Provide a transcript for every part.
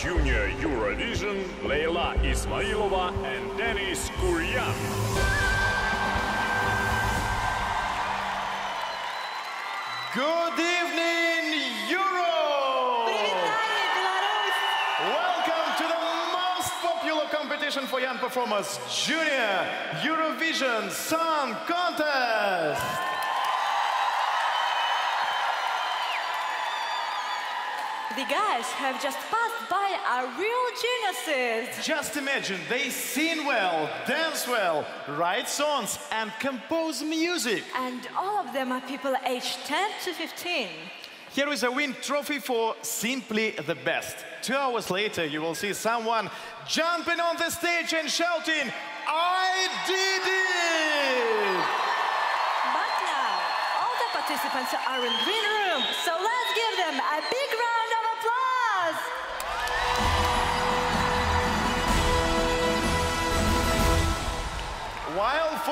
Junior Eurovision, Leila Ismailova and Denis Kuryan. Good evening, Europe! Welcome to the most popular competition for young performers, Junior Eurovision Song Contest! The guys have just passed our real geniuses. Just imagine, they sing well, dance well, write songs, and compose music. And all of them are people aged 10 to 15. Here is a win trophy for simply the best. Two hours later, you will see someone jumping on the stage and shouting, I did it! But now, all the participants are in green room, so let's give them a big round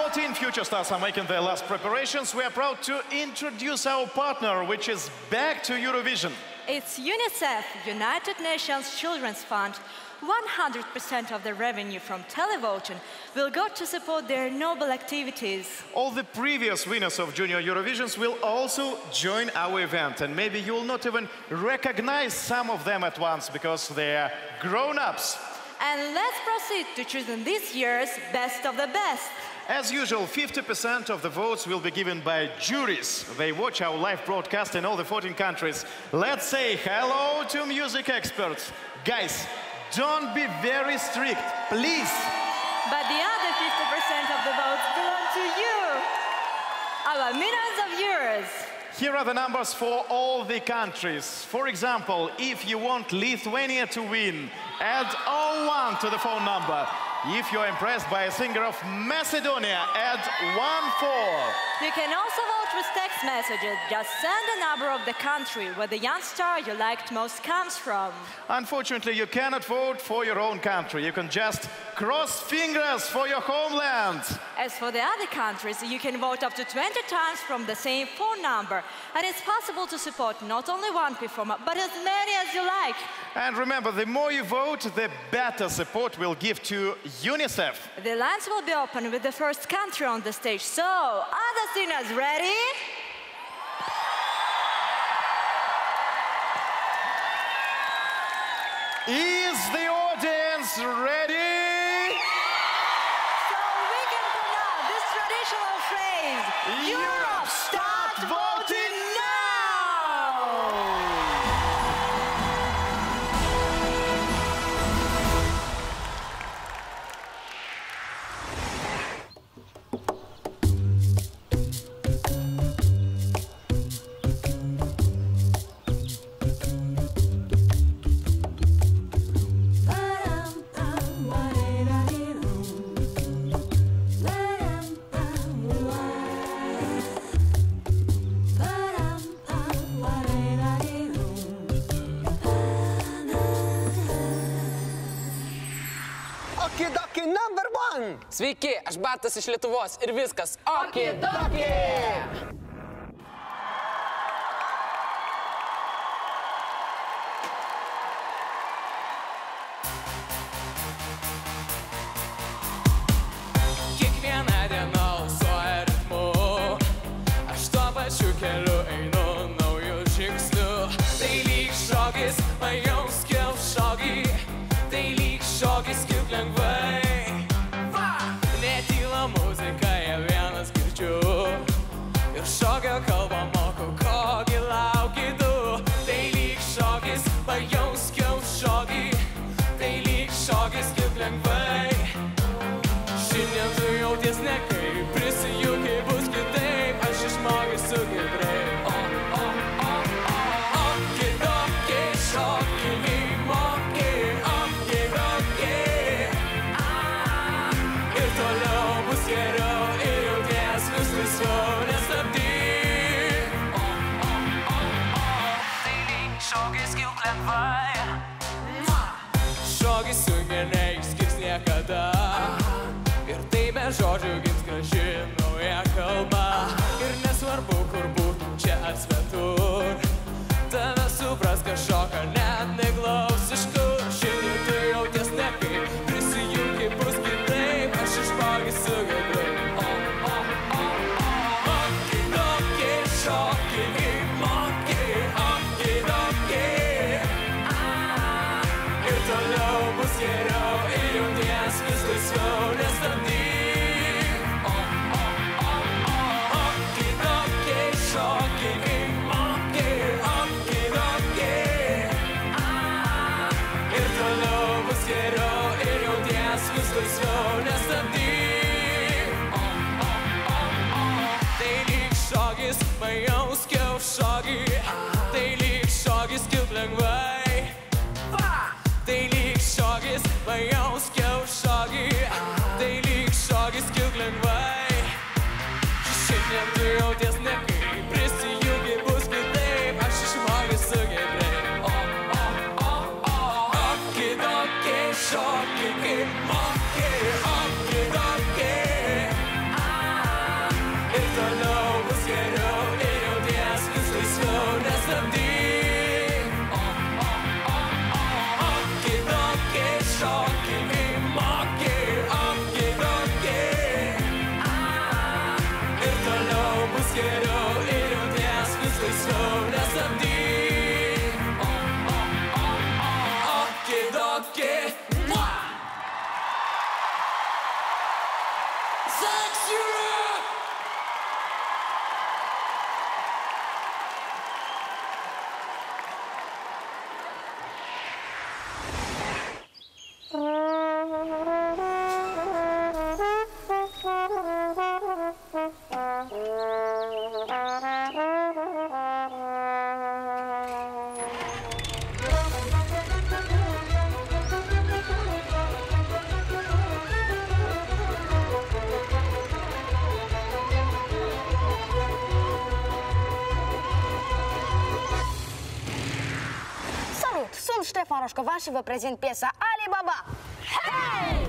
14 future stars are making their last preparations, we are proud to introduce our partner, which is back to Eurovision. It's UNICEF, United Nations Children's Fund. 100% of the revenue from televoting will go to support their noble activities. All the previous winners of Junior Eurovisions will also join our event, and maybe you will not even recognize some of them at once because they are grown ups. And let's proceed to choosing this year's best of the best. As usual, 50% of the votes will be given by juries. They watch our live broadcast in all the 14 countries. Let's say hello to music experts. Guys, don't be very strict, please. But the other 50% of the votes belong to you, our millions of viewers. Here are the numbers for all the countries. For example, if you want Lithuania to win, add 01 to the phone number. If you're impressed by a singer of Macedonia, add 1-4. You can also vote with text messages. Just send a number of the country where the young star you liked most comes from. Unfortunately, you cannot vote for your own country. You can just cross fingers for your homeland. As for the other countries, you can vote up to 20 times from the same phone number. And it's possible to support not only one performer, but as many as you like. And remember, the more you vote, the better support we'll give to UNICEF. The lines will be open with the first country on the stage. So, other singers ready? Is the audience ready? So we can pronounce this traditional phrase. Europe, man. Sveiki, aš Bartas iš Lietuvos ir viskas. Okie, okay, dokie. Okay. Вашего презент пьеса «Али Баба». Hey!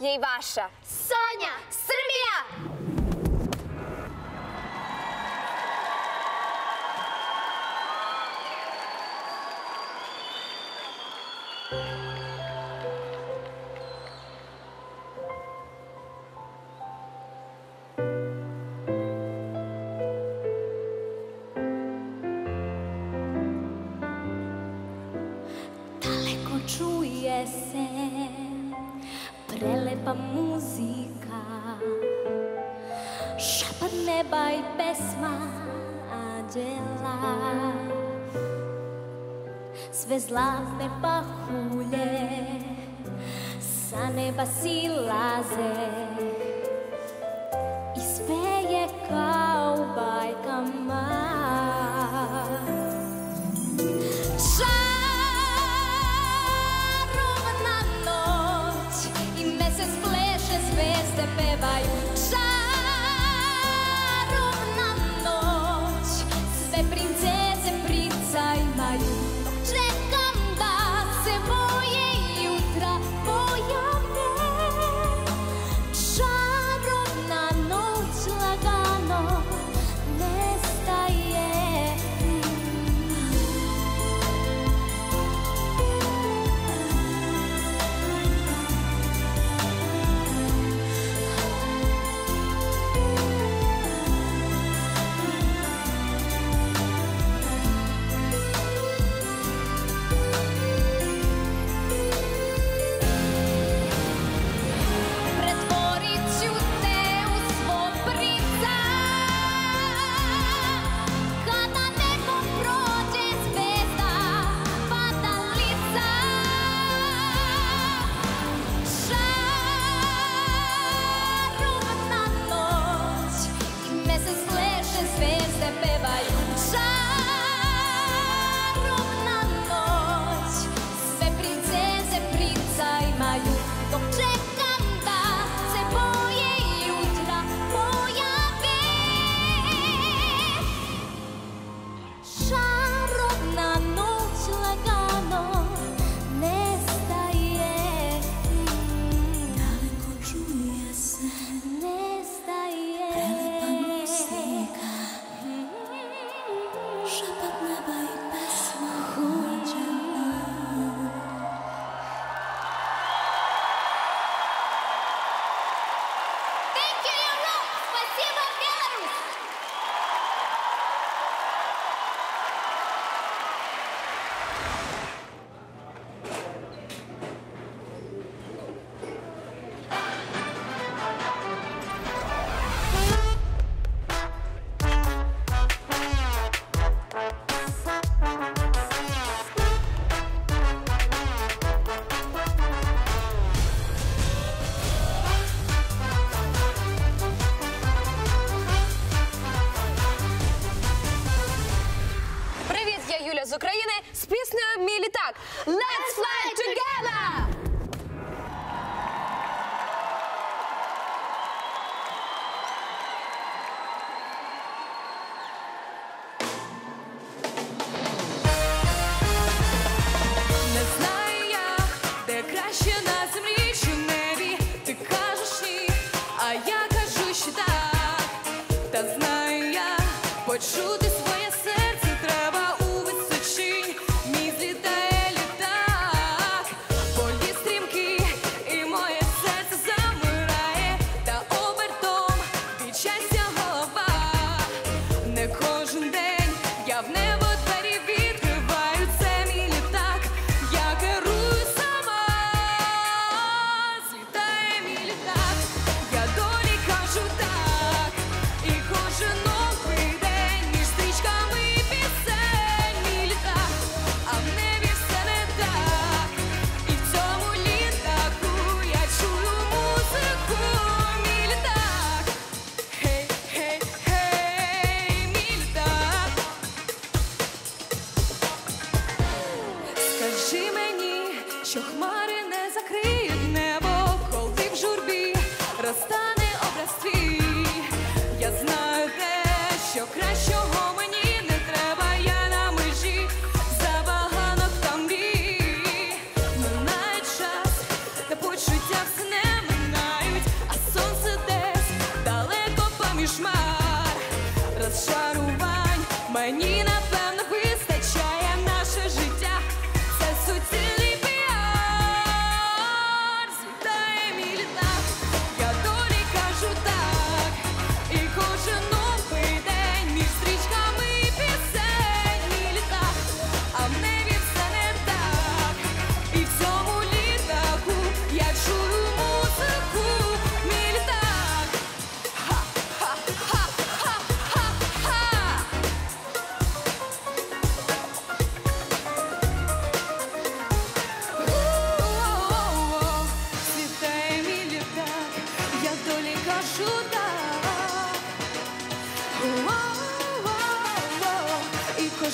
e aí baixa.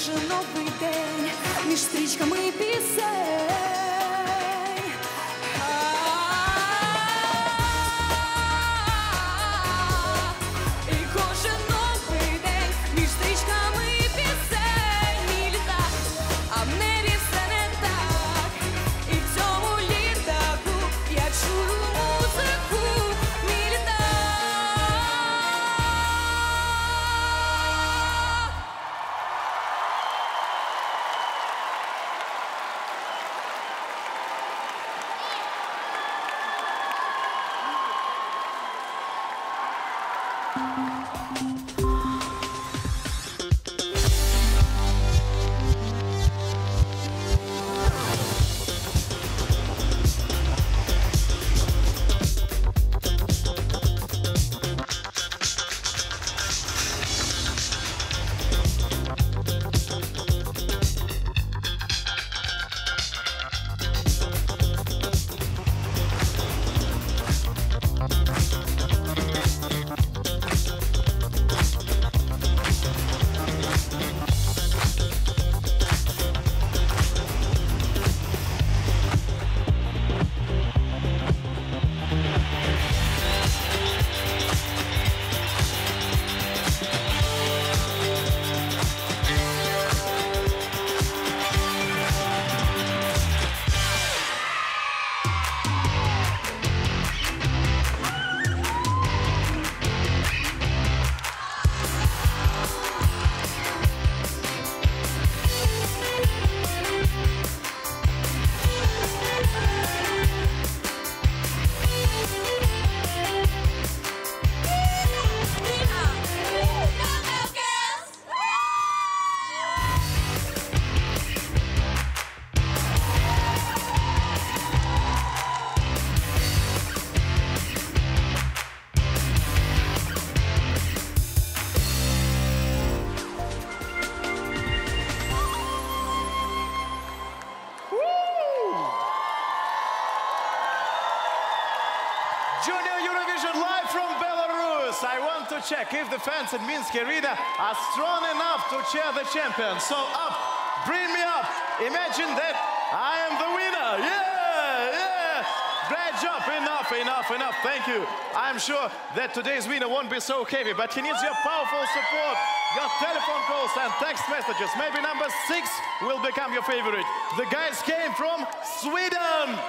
Кожен новий день між стрічками пісень. Fans at Minsk Arena are strong enough to cheer the champion. So up, bring me up. Imagine that I am the winner. Yeah, yeah. Great job. Enough, enough, enough. Thank you. I'm sure that today's winner won't be so heavy, but he needs your powerful support, your telephone calls and text messages. Maybe number six will become your favorite. The guys came from Sweden.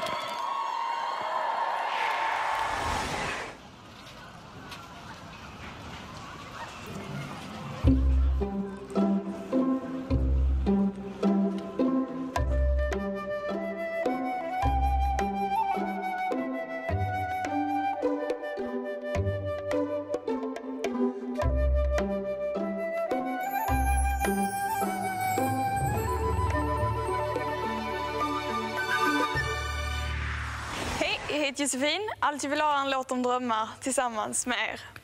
Josefin, allt jag vill ha en låt om drömmar tillsammans med er.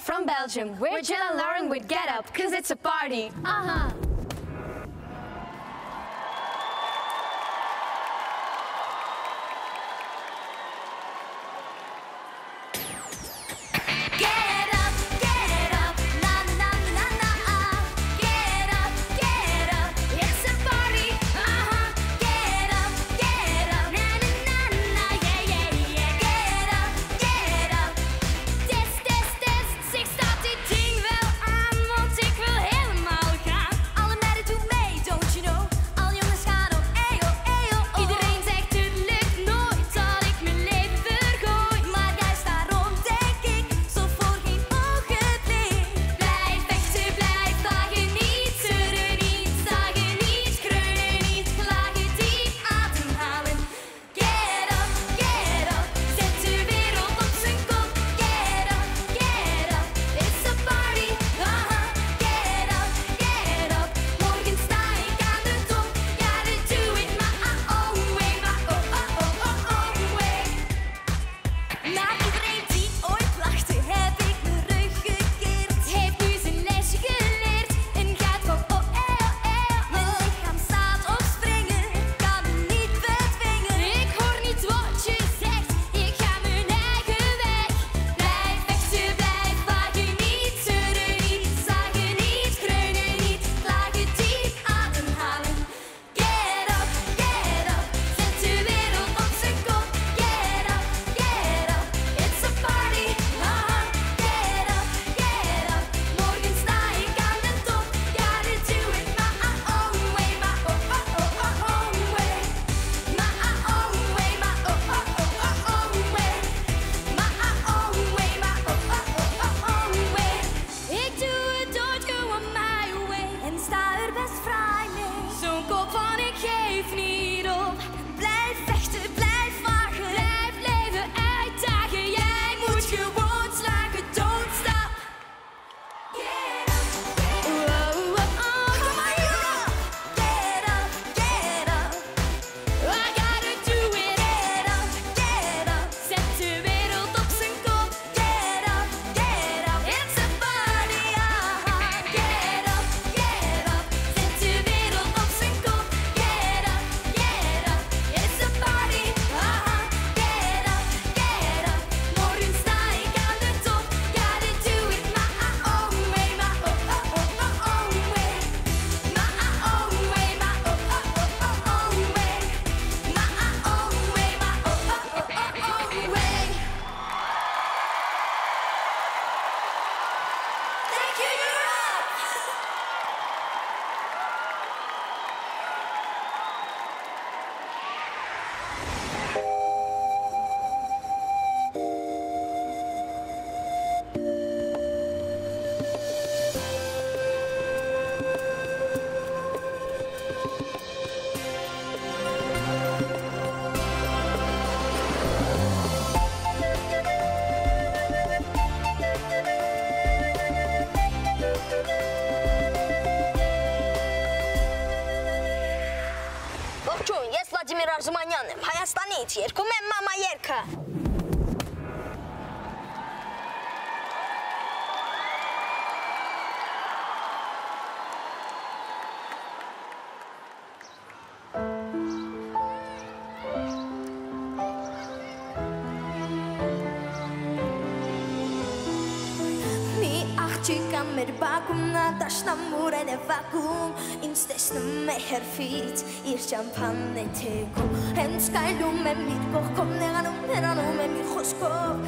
from Belgium. We're Jill and Lauren with Get Up, cause it's a party. Uh-huh. Hanım, harastaneye içer, շամփանն է թեքո Հենց կայլում եմ իր կողքով, նեղանում, ներանում եմ իր խոսքով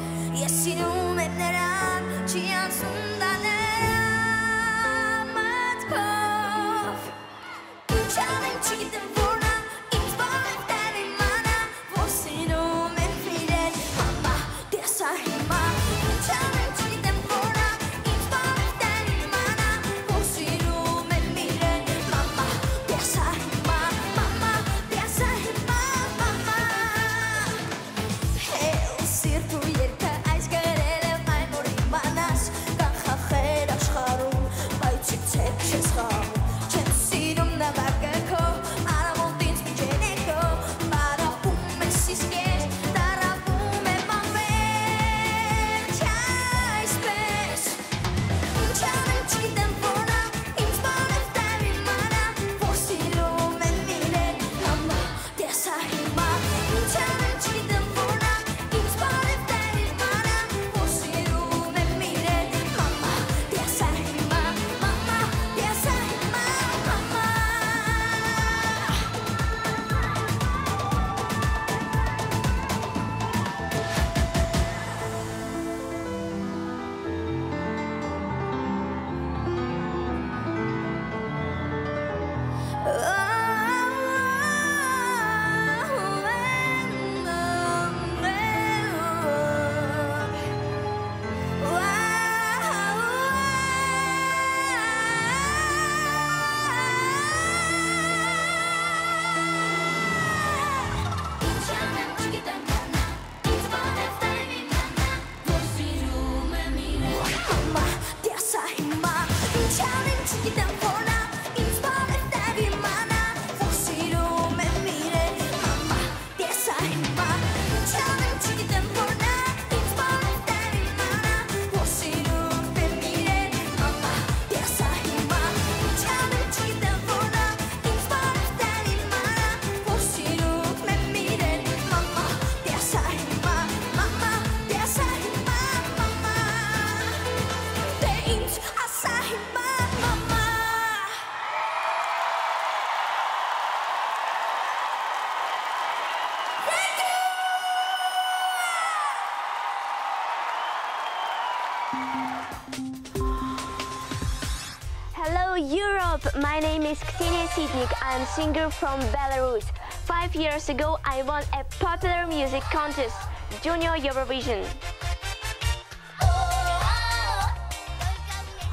Sitnik. I'm singer from Belarus. Five years ago, I won a popular music contest, Junior Eurovision.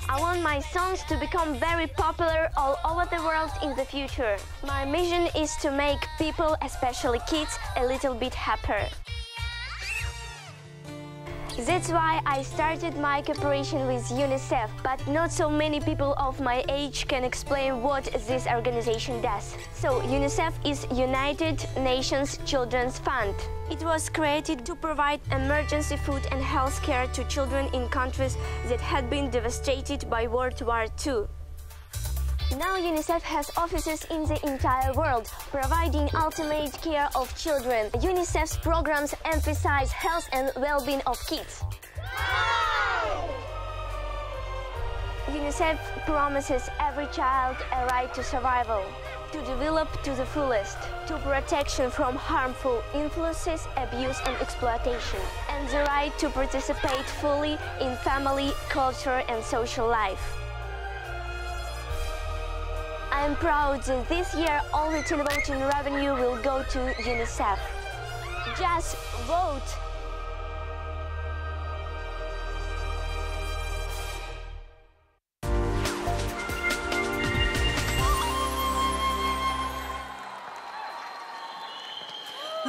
I want my songs to become very popular all over the world in the future. My mission is to make people, especially kids, a little bit happier. That's why I started my cooperation with UNICEF, but not so many people of my age can explain what this organization does. So, UNICEF is United Nations Children's Fund. It was created to provide emergency food and health care to children in countries that had been devastated by World War II. Now UNICEF has offices in the entire world, providing ultimate care of children. UNICEF's programs emphasize health and well-being of kids. UNICEF promises every child a right to survival, to develop to the fullest, to protection from harmful influences, abuse and exploitation, and the right to participate fully in family, culture and social life. I am proud that this year all the televoting revenue will go to UNICEF. Just vote!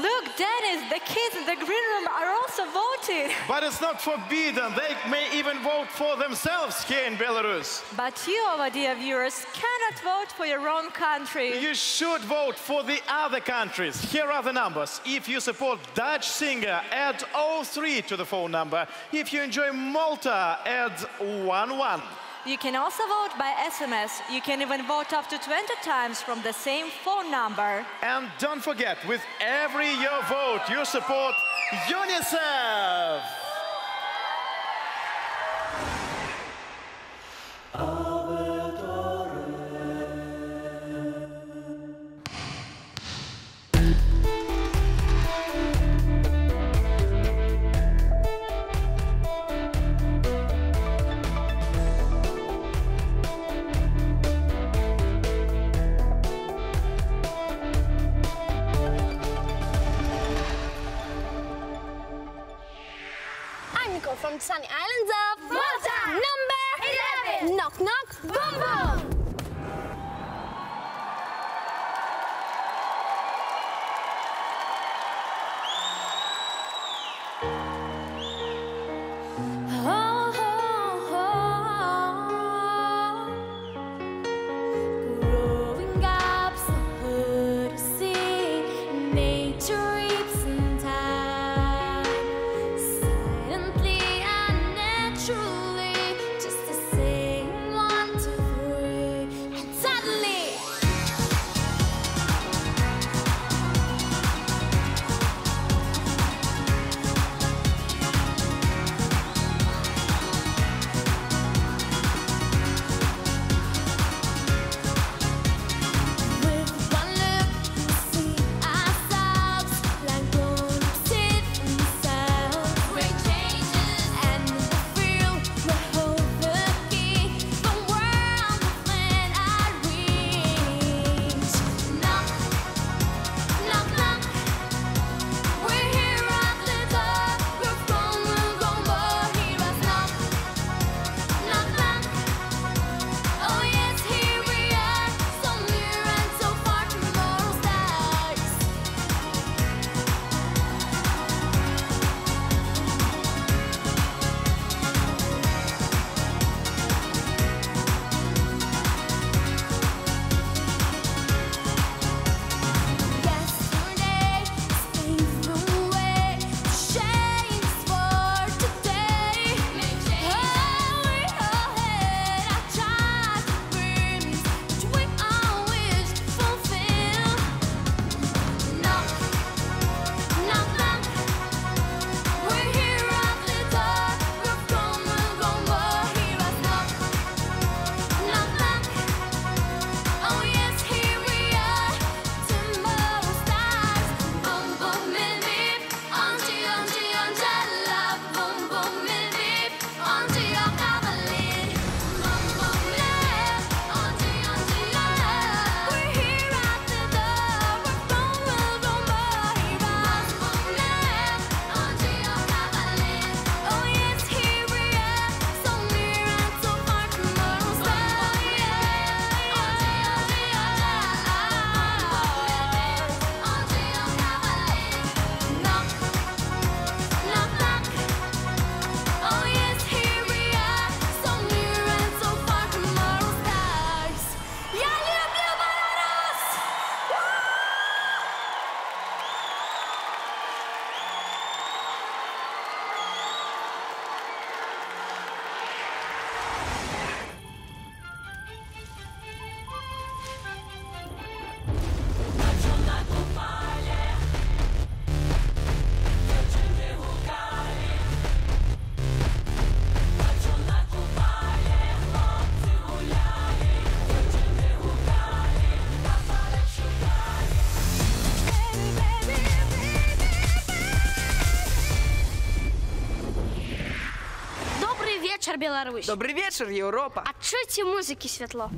Look, Dennis, the kids in the green room are also voting. But it's not forbidden. They may even vote for themselves here in Belarus. But you, our dear viewers, cannot vote for your own country. You should vote for the other countries. Here are the numbers. If you support Dutch singer, add 03 to the phone number. If you enjoy Malta, add 11. You can also vote by SMS. You can even vote up to 20 times from the same phone number. And don't forget, with every your vote, you support UNICEF. Назарович. Добрий вечір, Європа. А чого музики світло?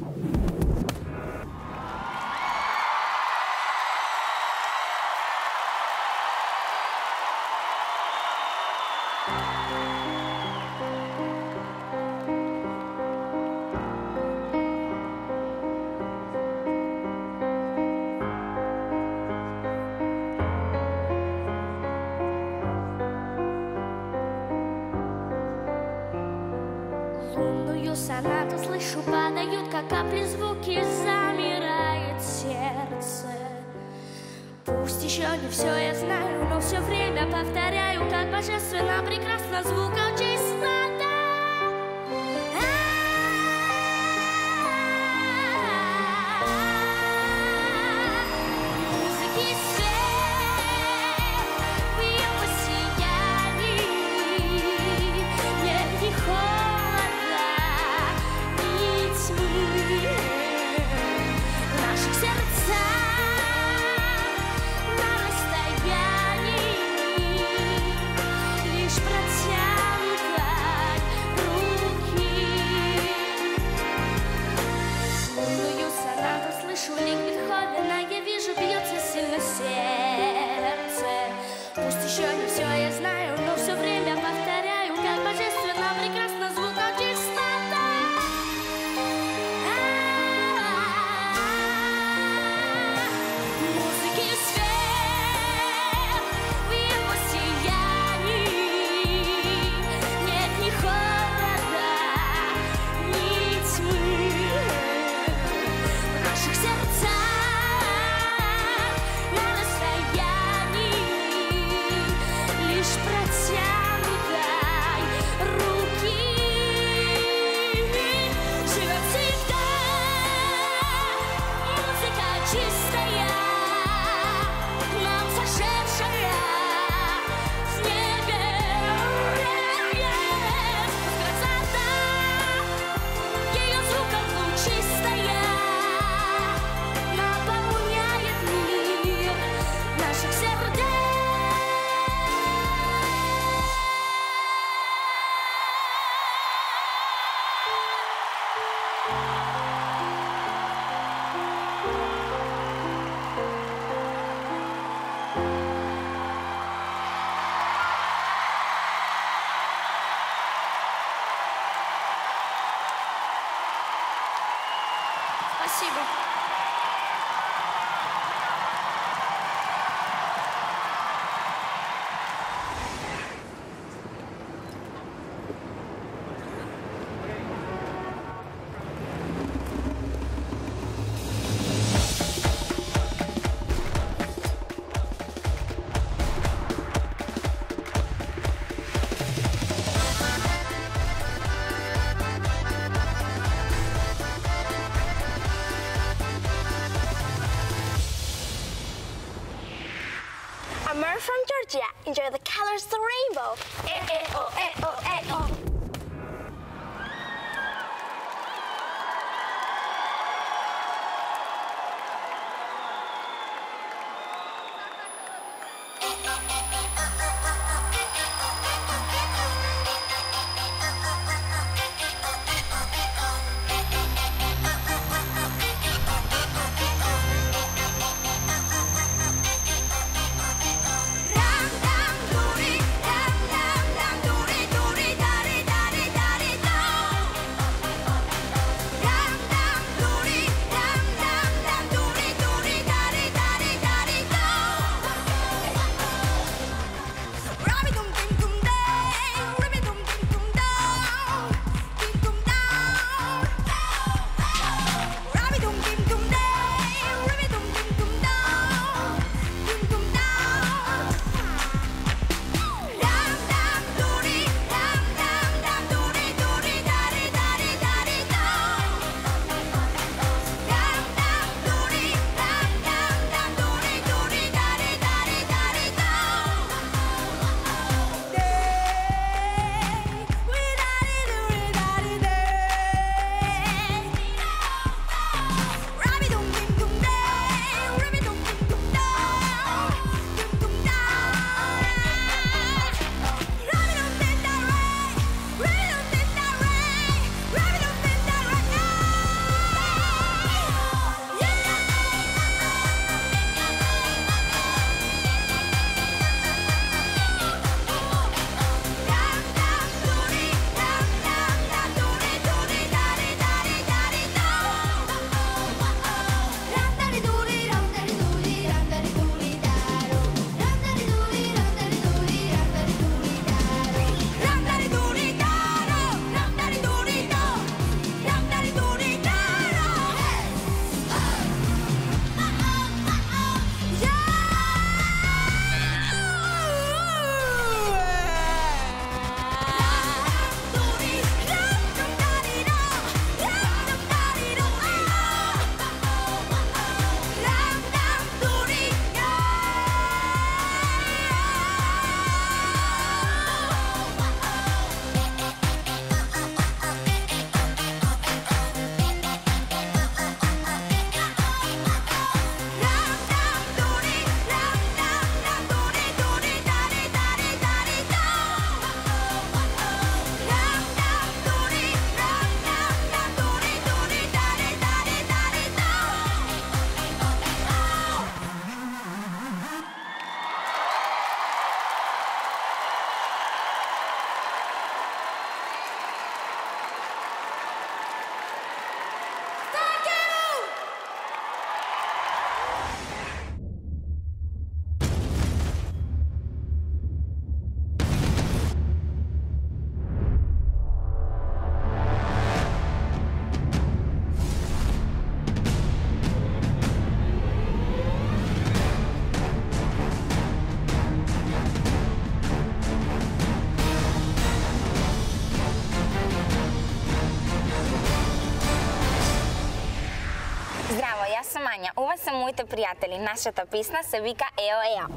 Јас сум Ања, ова се моите пријатели. Нашата песна се вика Ео Ео.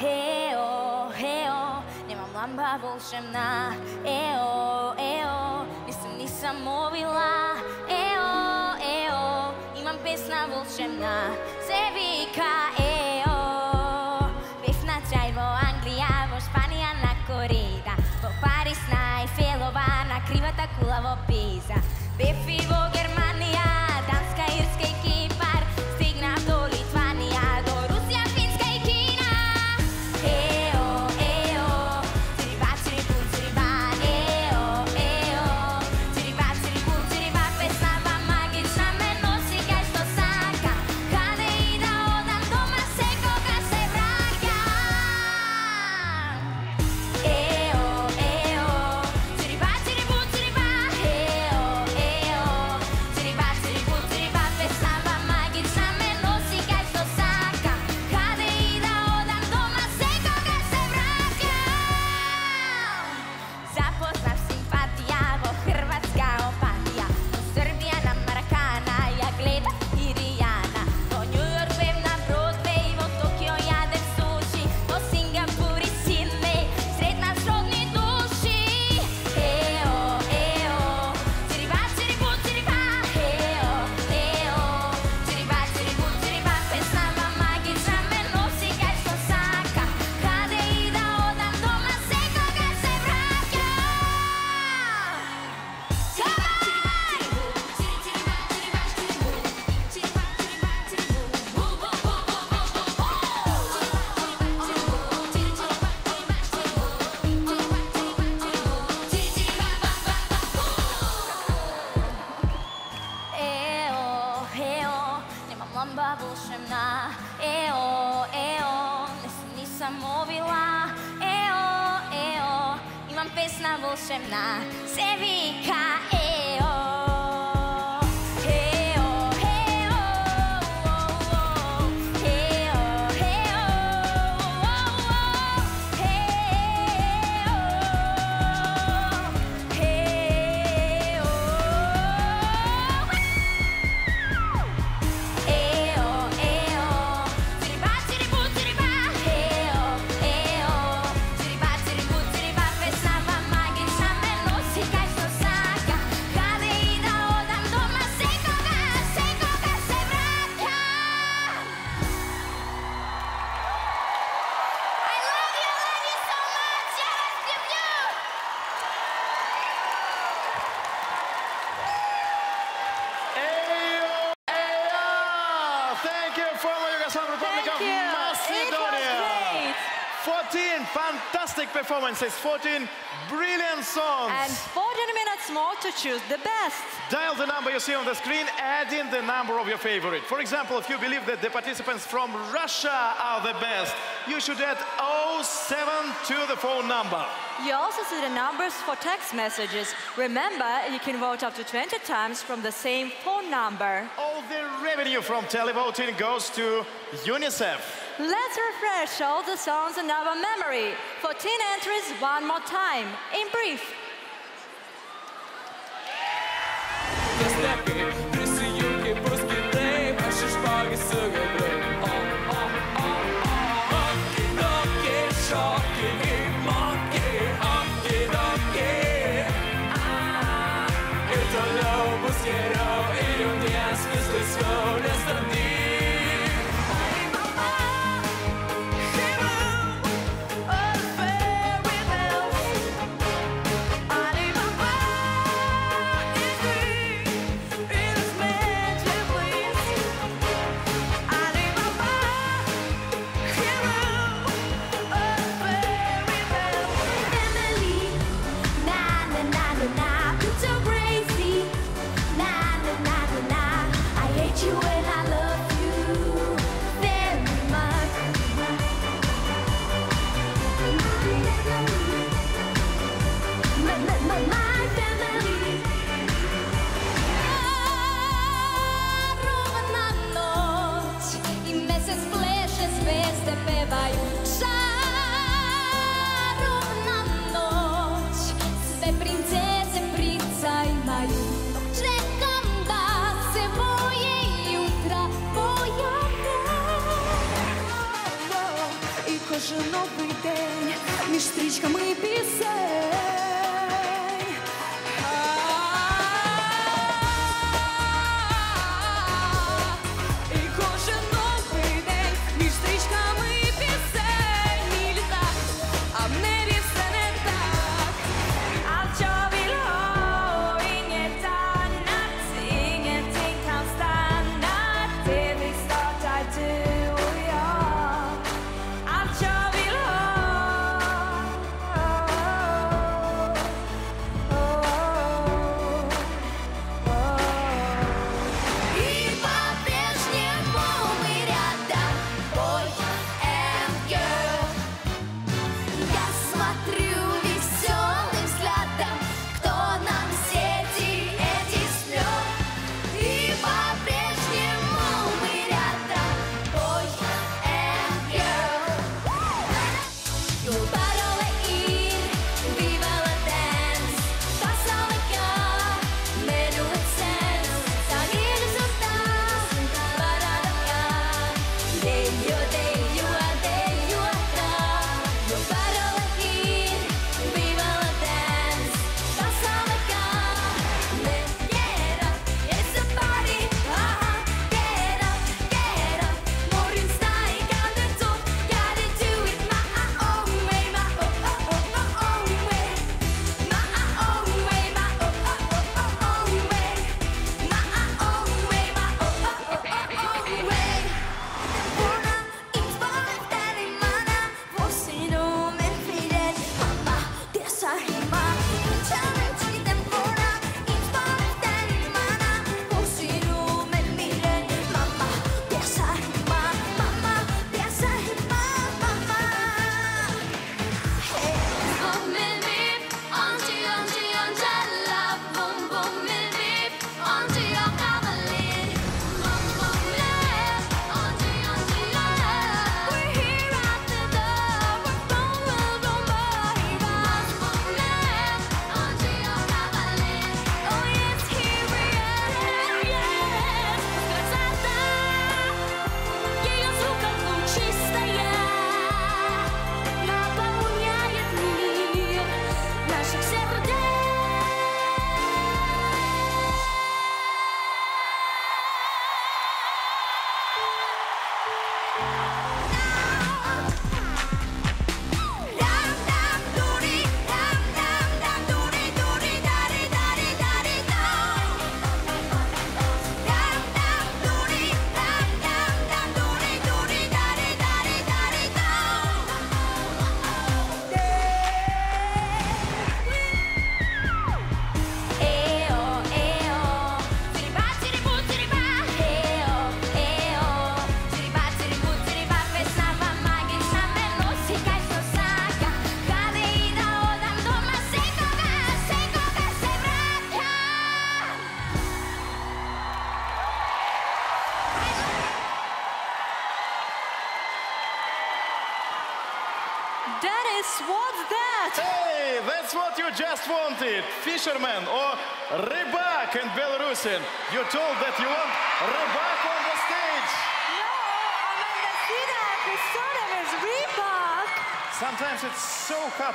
Ео, ео, немам ламба волшебна. Ео, ео, нисам, нисам мовила. Ео, ео, имам песна волшебна. Се вика Ео. nata con la mopisa. Beffi voga. Performances, 14 brilliant songs. And 14 minutes more to choose the best. Dial the number you see on the screen, add in the number of your favorite. For example, if you believe that the participants from Russia are the best, you should add 07 to the phone number. You also see the numbers for text messages. Remember, you can vote up to 20 times from the same phone number. All the revenue from televoting goes to UNICEF. Let's refresh all the songs in our memory. 14 entries one more time. In brief,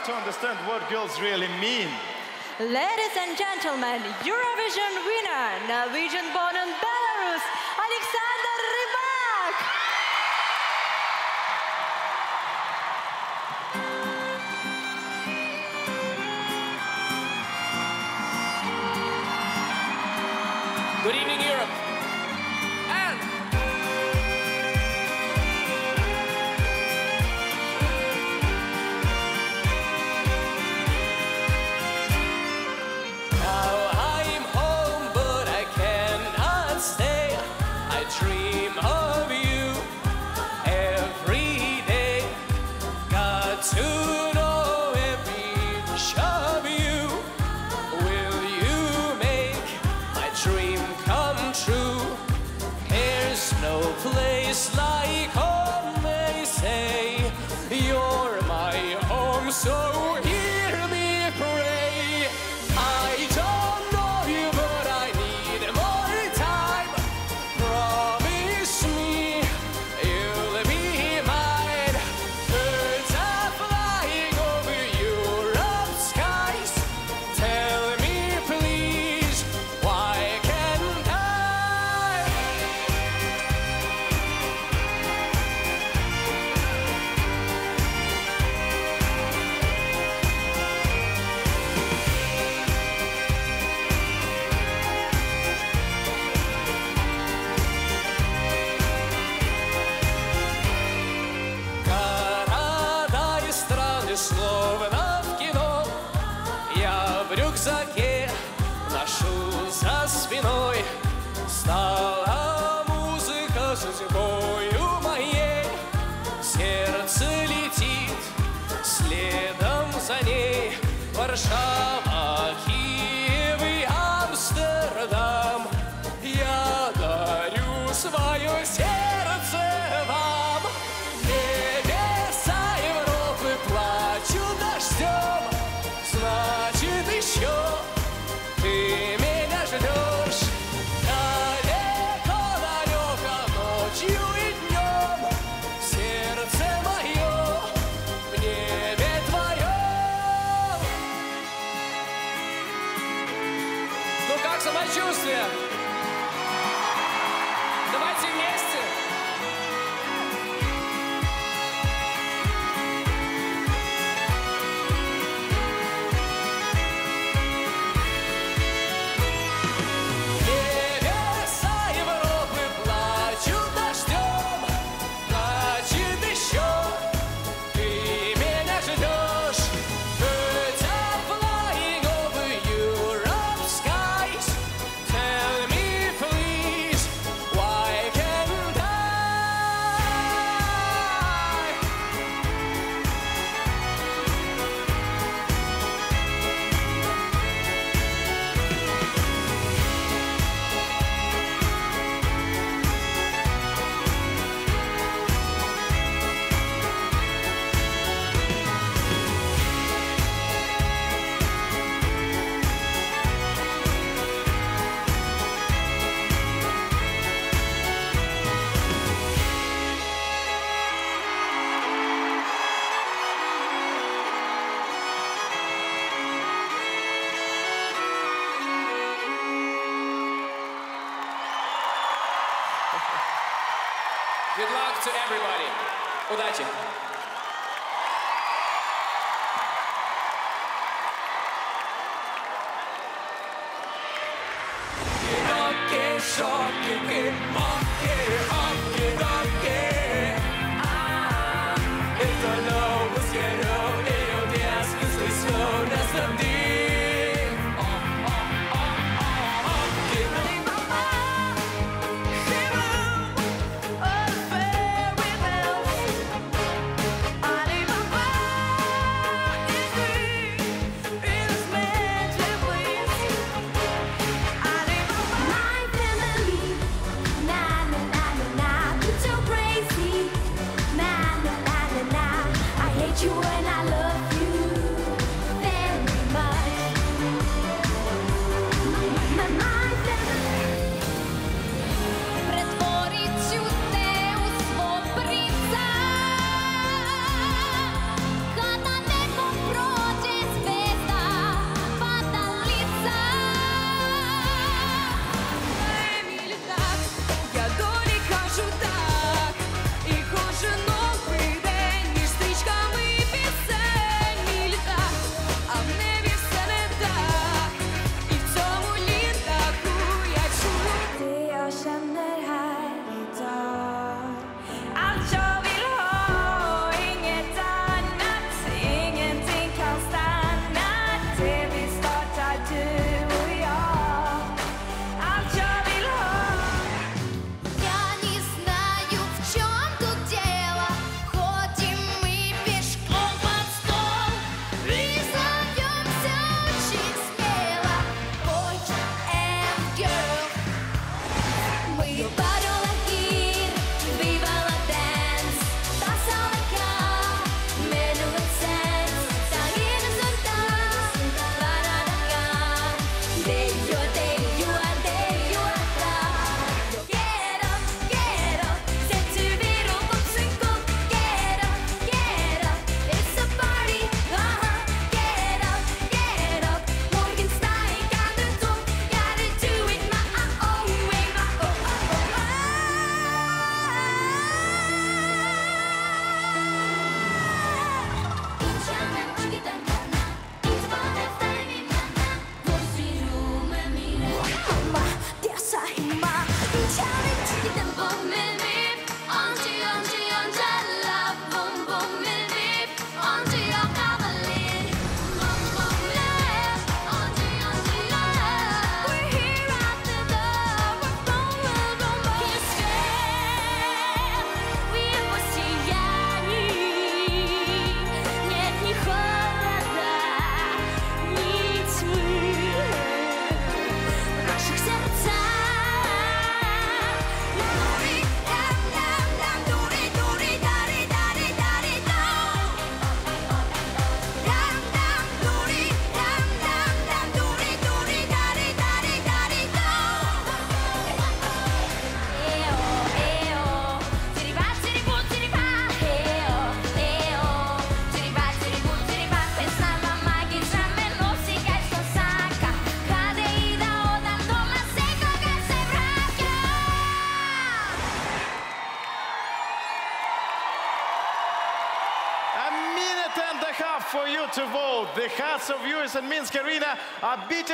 start to understand what girls really mean. Ladies and gentlemen, Eurovision winner, Norwegian boy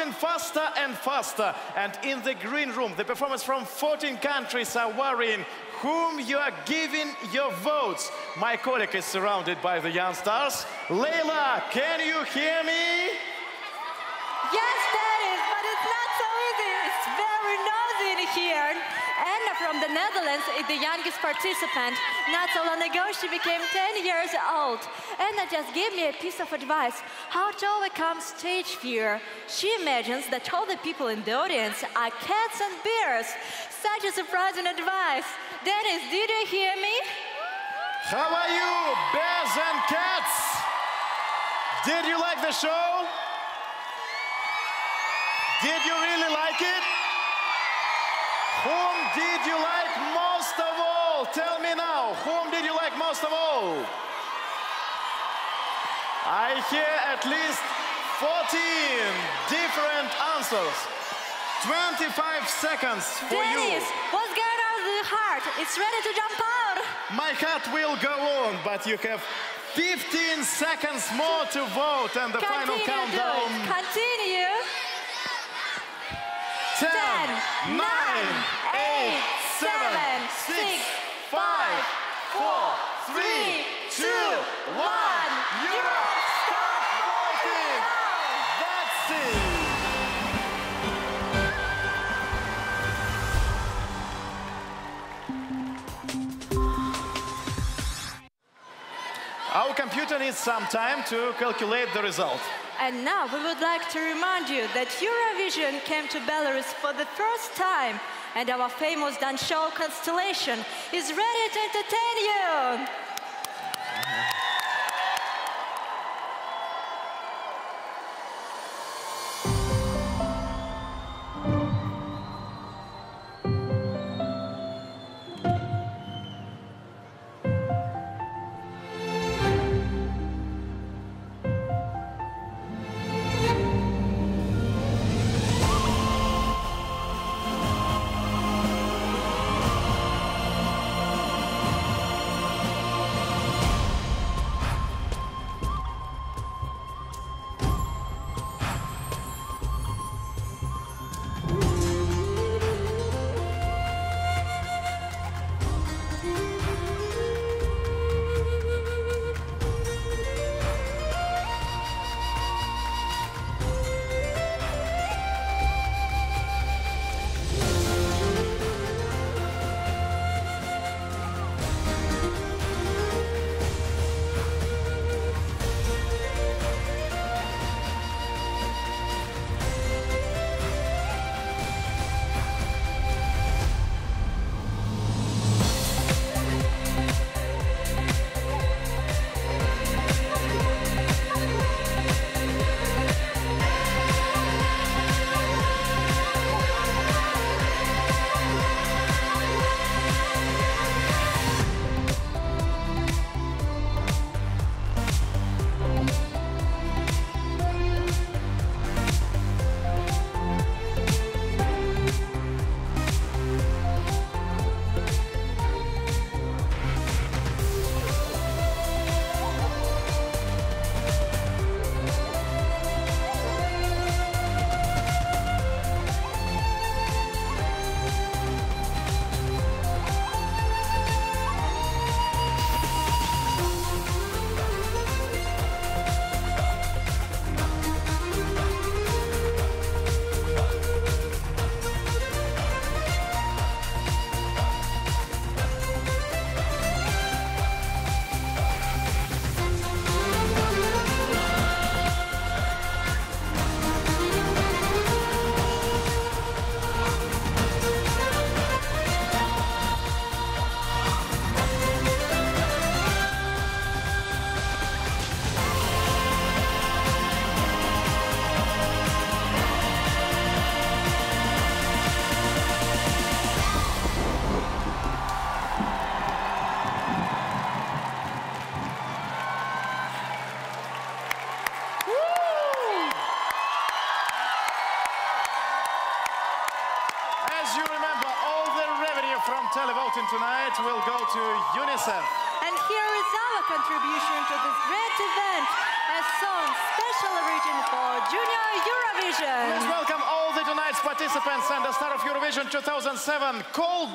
beating faster and faster. And in the green room, the performers from 14 countries are worrying whom you are giving your votes. My colleague is surrounded by the young stars. Leila, can you hear me? Yes, that is, but it's not so easy. It's very noisy in here. From the Netherlands is the youngest participant. Not so long ago, she became 10 years old. Anna just gave me a piece of advice how to overcome stage fear. She imagines that all the people in the audience are cats and bears. Such a surprising advice. Dennis, did you hear me? How are you, bears and cats? Did you like the show? Did you really like it? Whom did you like most of all? Tell me now, whom did you like most of all? I hear at least 14 different answers. 25 seconds for Dennis, you. what's going on with your heart? It's ready to jump out. My heart will go on, but you have 15 seconds more to vote and the final countdown. Continue. 10, 9, 8, 7, 6, 5, 4, 3, 2, 1. Europe, stop voting! That's it! Our computer needs some time to calculate the result. And now we would like to remind you that Eurovision came to Belarus for the first time, and our famous dance show Constellation is ready to entertain you. Uh-huh. yourself. And here is our contribution to this great event, a song specially written for Junior Eurovision. Let us welcome all the tonight's participants and the star of Eurovision 2007, Cold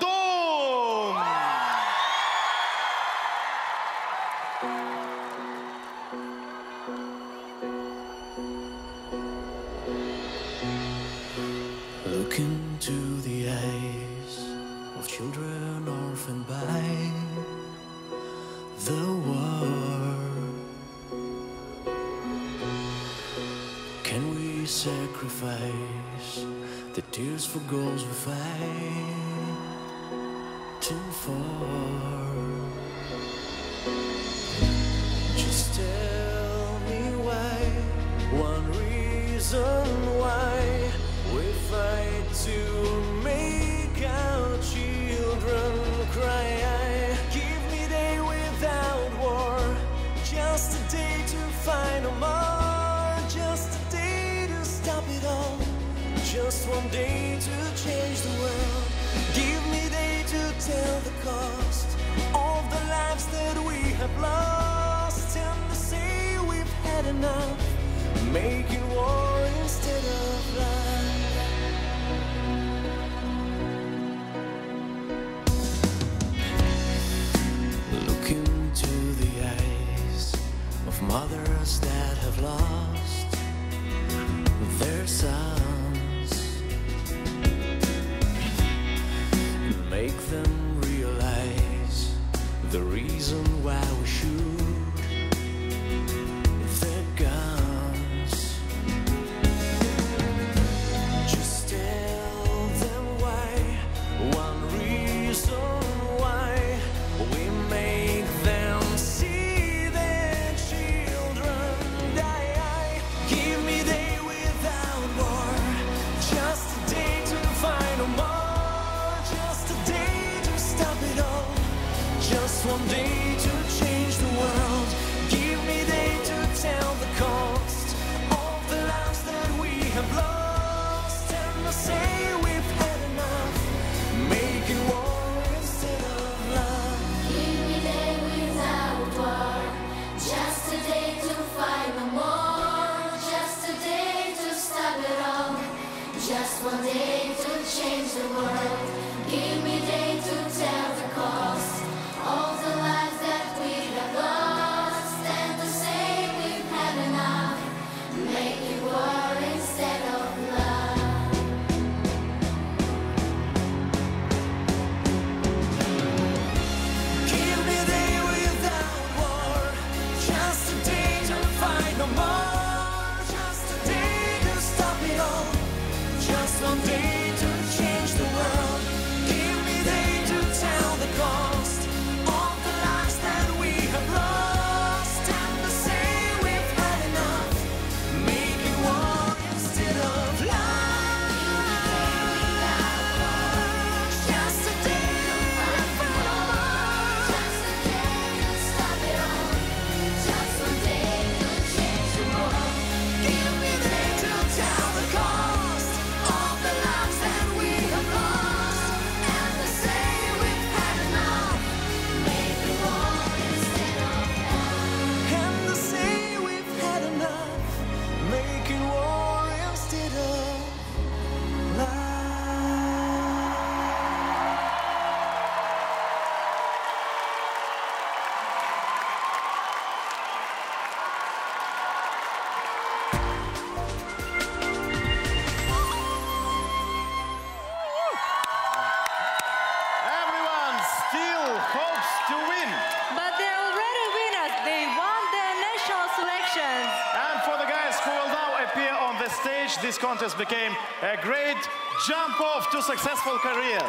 mothers that have lost their sons. Make them realize the reason why contest became a great jump off to successful career.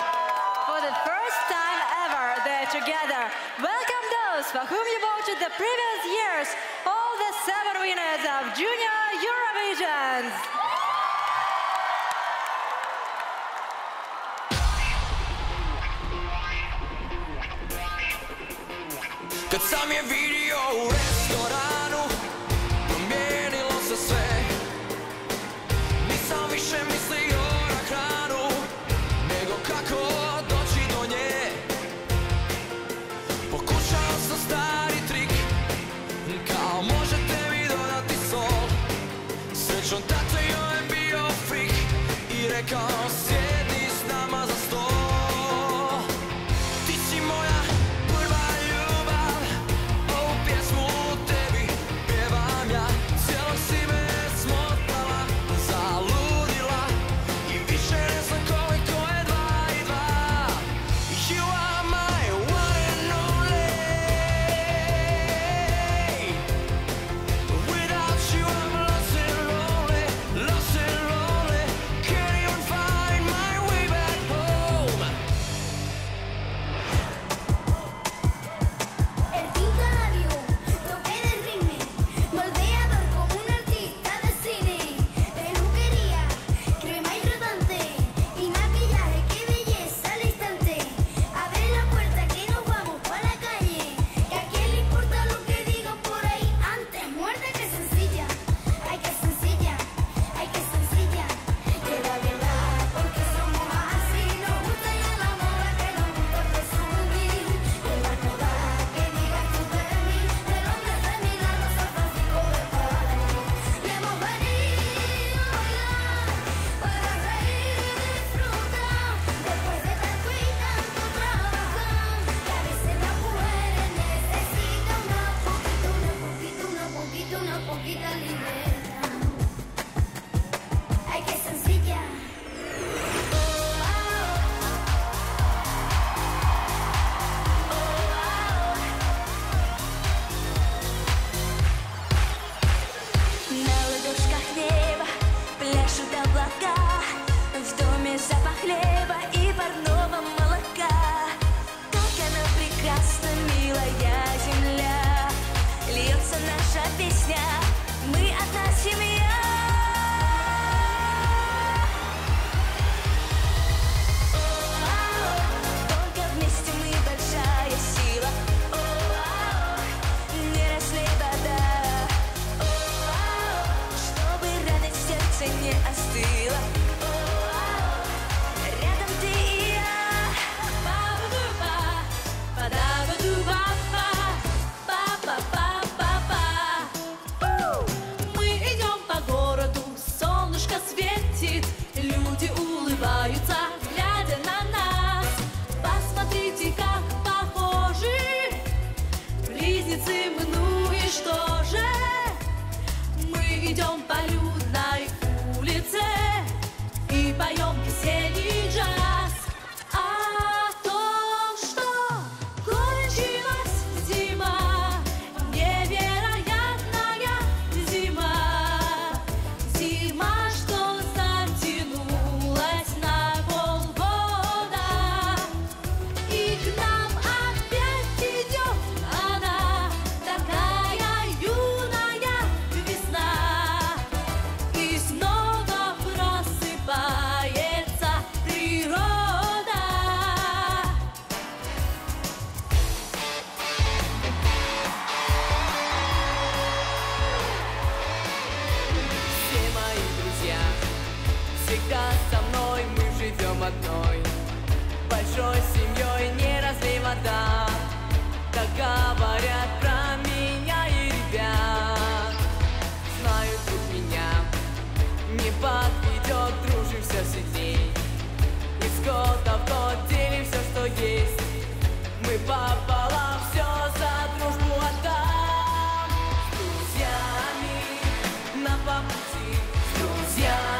друзьями на по пути, с друзьями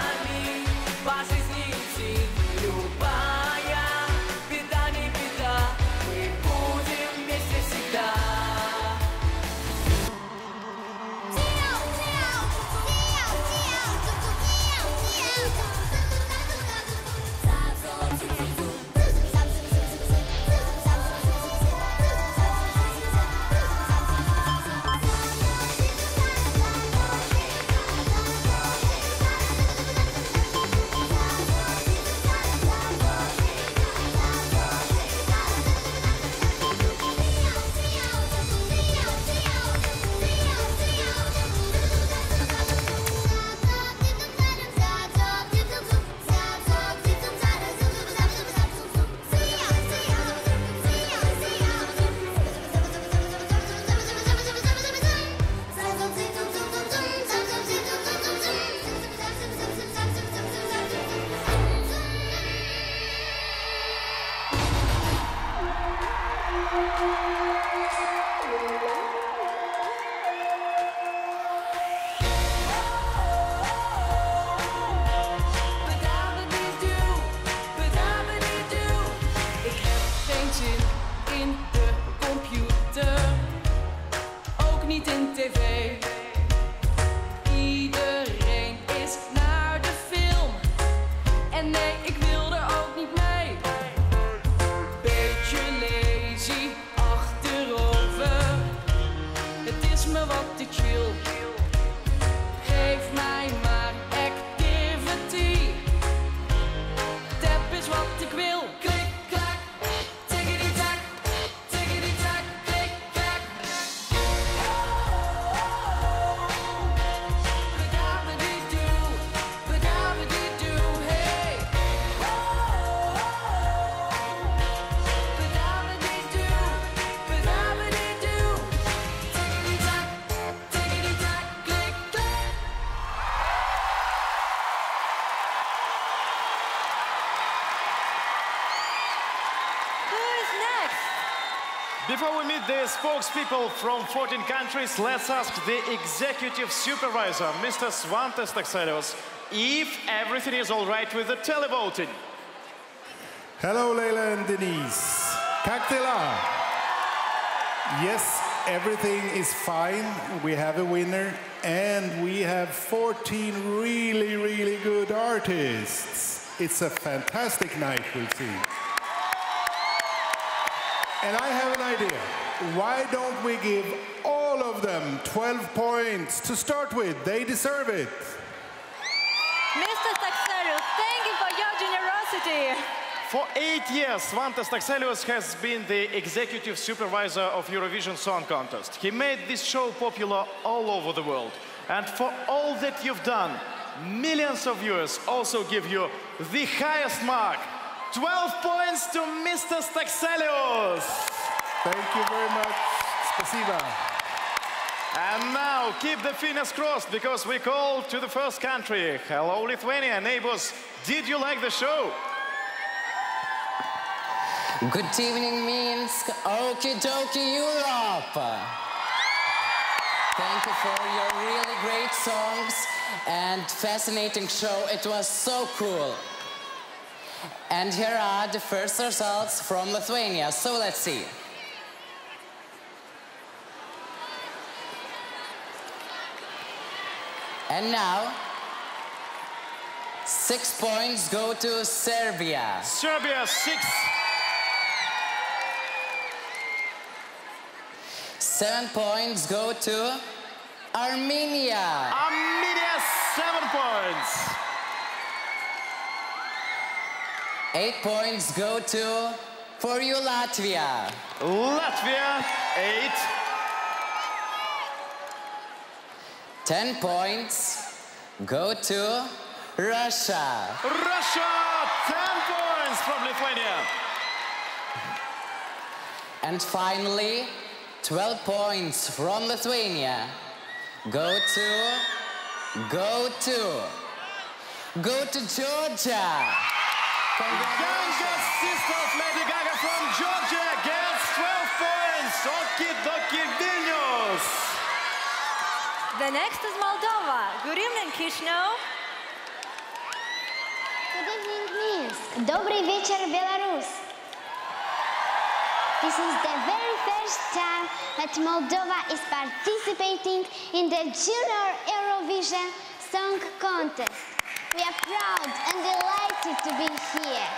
Before we meet the spokespeople from 14 countries, let's ask the executive supervisor, Mr. Svante Stockselius, if everything is all right with the televoting. Hello, Leila and Denise. Cocktaila. Yes, everything is fine. We have a winner, and we have 14 really, really good artists. It's a fantastic night, we'll see. And I have an idea. Why don't we give all of them 12 points to start with? They deserve it. Mr. Stockselius, thank you for your generosity. For eight years, Svante Stockselius has been the executive supervisor of Eurovision Song Contest. He made this show popular all over the world. And for all that you've done, millions of viewers also give you the highest mark. 12 points to Mr. Stockselius. Thank you very much. Spasiba. And now keep the fingers crossed because we call to the first country. Hello, Lithuania, neighbors. Did you like the show? Good evening, Minsk. Okie dokie, Europe. Thank you for your really great songs and fascinating show. It was so cool. And here are the first results from Lithuania. So let's see. And now, six points go to Serbia. Serbia, six. Seven points go to Armenia. Armenia, seven points. Eight points go to for you, Latvia. Latvia, eight. Ten points go to Russia. Russia, 10 points from Lithuania. And finally, 12 points from Lithuania go to, go to, go to Georgia. Youngest sister of Lady Gaga from Georgia gets 12 points. Okidoki Vilnius. The next is Moldova. Good evening, Kishno. Good evening, Minsk. Добрый вечер, Belarus. This is the very first time that Moldova is participating in the Junior Eurovision Song Contest. We are proud and delighted to be here.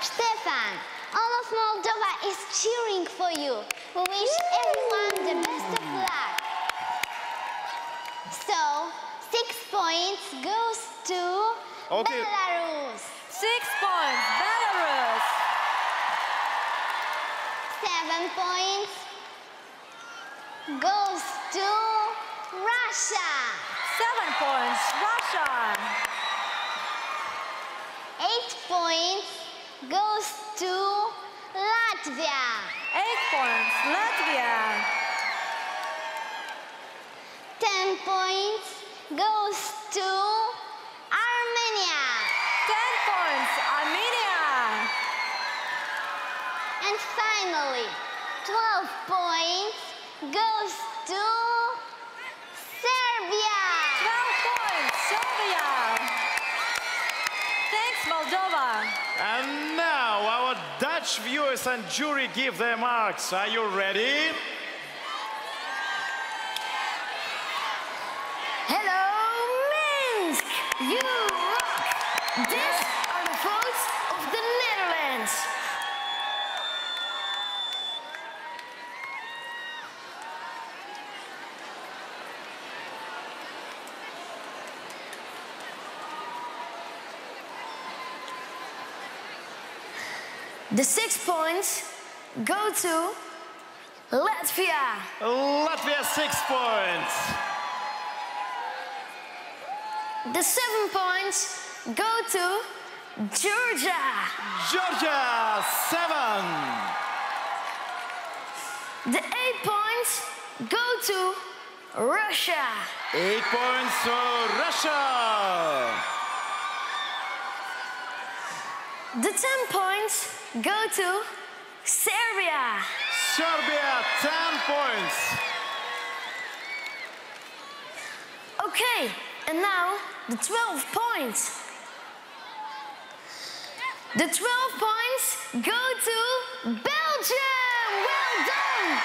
Stefan, all of Moldova is cheering for you. We wish everyone the best of luck. So, six points goes to Okay. Belarus. Six points, Belarus. Seven points goes to Russia. Seven points, Russia. Eight points goes to Latvia. Eight points, Latvia. Ten points goes to Armenia. Ten points, Armenia. And finally, 12 points goes to Serbia. 12 points, Serbia. Thanks, Moldova. And now our Dutch viewers and jury give their marks. Are you ready? The six points go to Latvia. Latvia six points. The seven points go to Georgia. Georgia seven. The eight points go to Russia. Eight points for Russia. The ten points go to Serbia. Serbia ten points. Okay, and now the 12 points. The 12 points go to Belgium. Well done.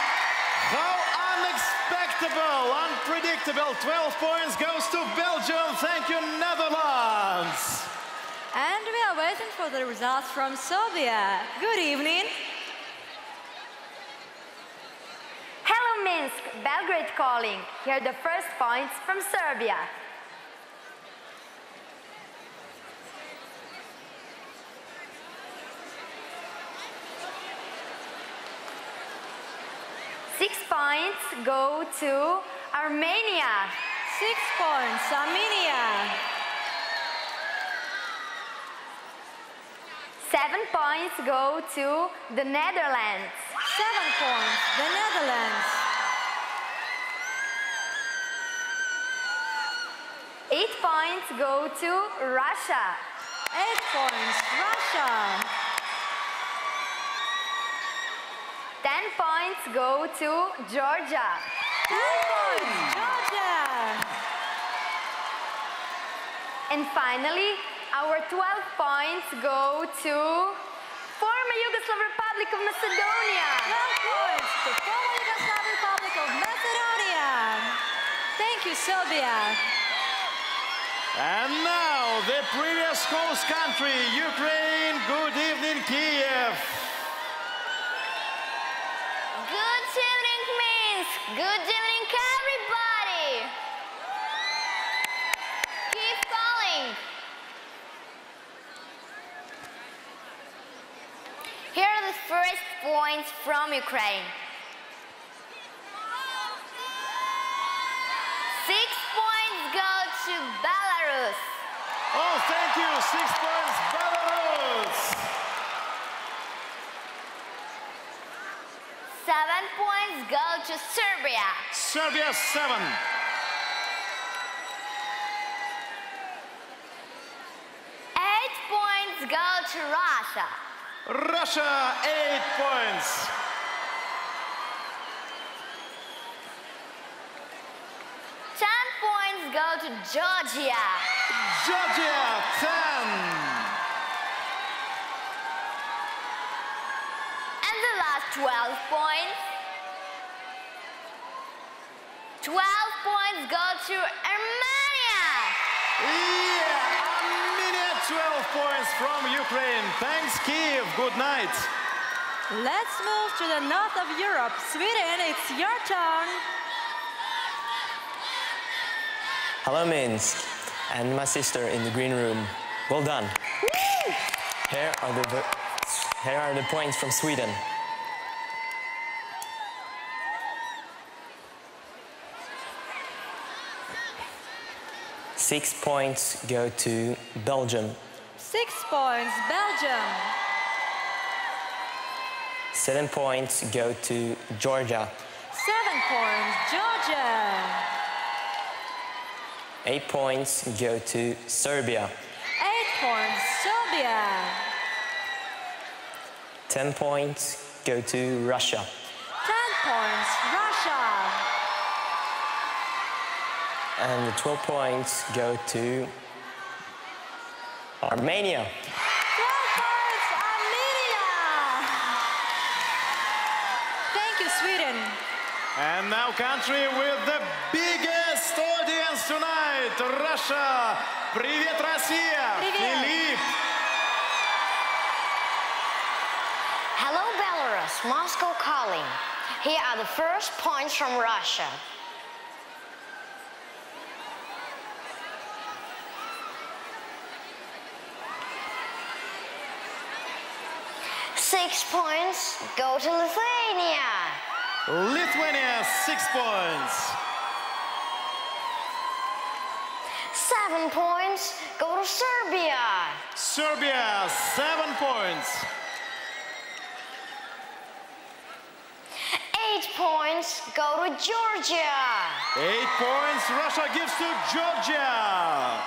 How unexpectable, unpredictable. 12 points goes to Belgium. Thank you, Netherlands. And we are waiting for the results from Serbia. Good evening. Hello Minsk, Belgrade calling. Here are the first points from Serbia. Six points go to Armenia. Six points, Armenia. Seven points go to the Netherlands. Seven points, the Netherlands. Eight points go to Russia. Eight points, Russia. Ten points go to Georgia. Ten points, Georgia. And finally, our 12 points go to former Yugoslav Republic of Macedonia. 12 points to former Yugoslav Republic of Macedonia. Thank you, Serbia. And now the previous host country, Ukraine. Good evening, Kiev. Good evening, Minsk. Good evening, everybody. Keep calling. Here are the first points from Ukraine. Six points go to Belarus. Oh, thank you. Six points, Belarus. Seven points go to Serbia. Serbia, seven. Eight points go to Russia. Russia, eight points. Ten points go to Georgia. Georgia, ten. And the last 12 points. 12 points go to Armenia. Yeah, Armenia, 12 points from Ukraine. Thanks, Kiev. Good night. Let's move to the north of Europe. Sweden, it's your turn. Hello, Minsk, and my sister in the green room. Well done. Here are the here are the points from Sweden. Six points go to Belgium. Six points, Belgium. Seven points go to Georgia. Seven points, Georgia. Eight points go to Serbia. Eight points, Serbia. Ten points go to Russia. Ten points, Russia. And the 12 points go to Armenia. 12 points, Armenia. Thank you, Sweden. And now country with the biggest audience dance tonight, Russia. Привет, Россия. Филипп. Hello, Belarus. Moscow calling. Here are the first points from Russia. Six points go to Lithuania. Lithuania, six points. Seven points go to Serbia. Serbia, seven points. Eight points go to Georgia. Eight points Russia gives to Georgia.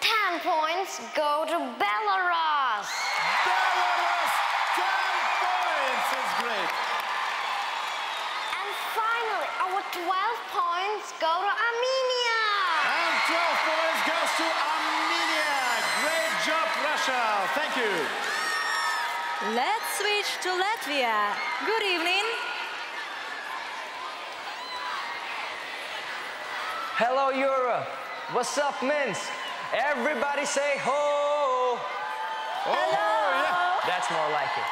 Ten points go to Belarus. Belarus, ten points. That's great. And finally, our 12 points go to Armenia. And 12 points goes to Armenia. Great job, Russia. Thank you. Let's switch to Latvia. Good evening. Hello, Europe. What's up, Minsk? Everybody say ho! Hello! That's more like it.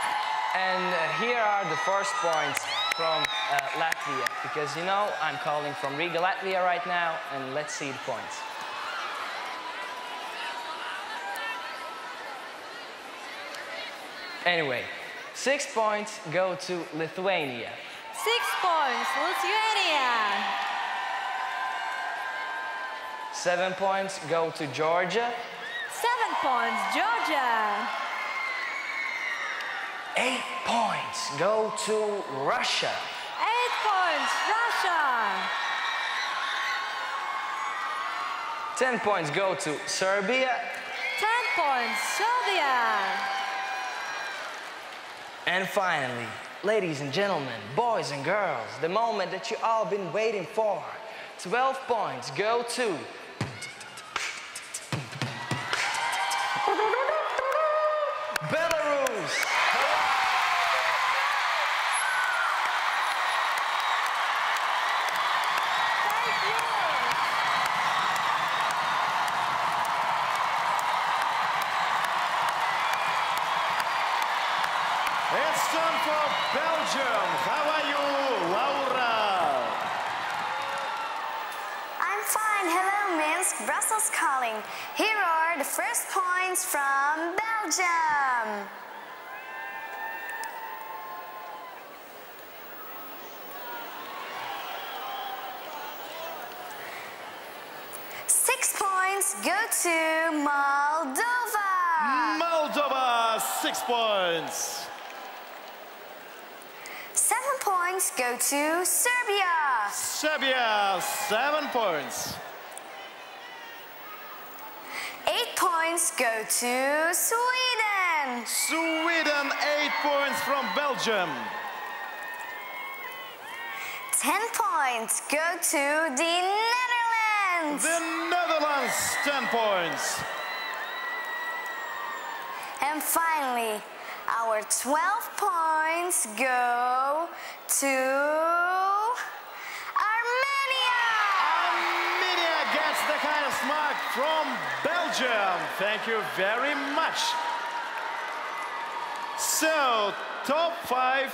And uh, here are the first points from uh, Latvia, because you know I'm calling from Riga, Latvia right now, and let's see the points. Anyway, six points go to Lithuania. Six points, Lithuania. Seven points go to Georgia. Points, Georgia. Eight points go to Russia. Eight points, Russia. Ten points go to Serbia. Ten points, Serbia. And finally, ladies and gentlemen, boys and girls, the moment that you all been waiting for. 12 points go to go to Moldova. Moldova, six points. Seven points go to Serbia. Serbia, seven points. Eight points go to Sweden. Sweden, eight points from Belgium. Ten points go to the Netherlands. The Netherlands, 10 points. And finally, our 12 points go to Armenia. Armenia gets the highest mark from Belgium. Thank you very much. So, top five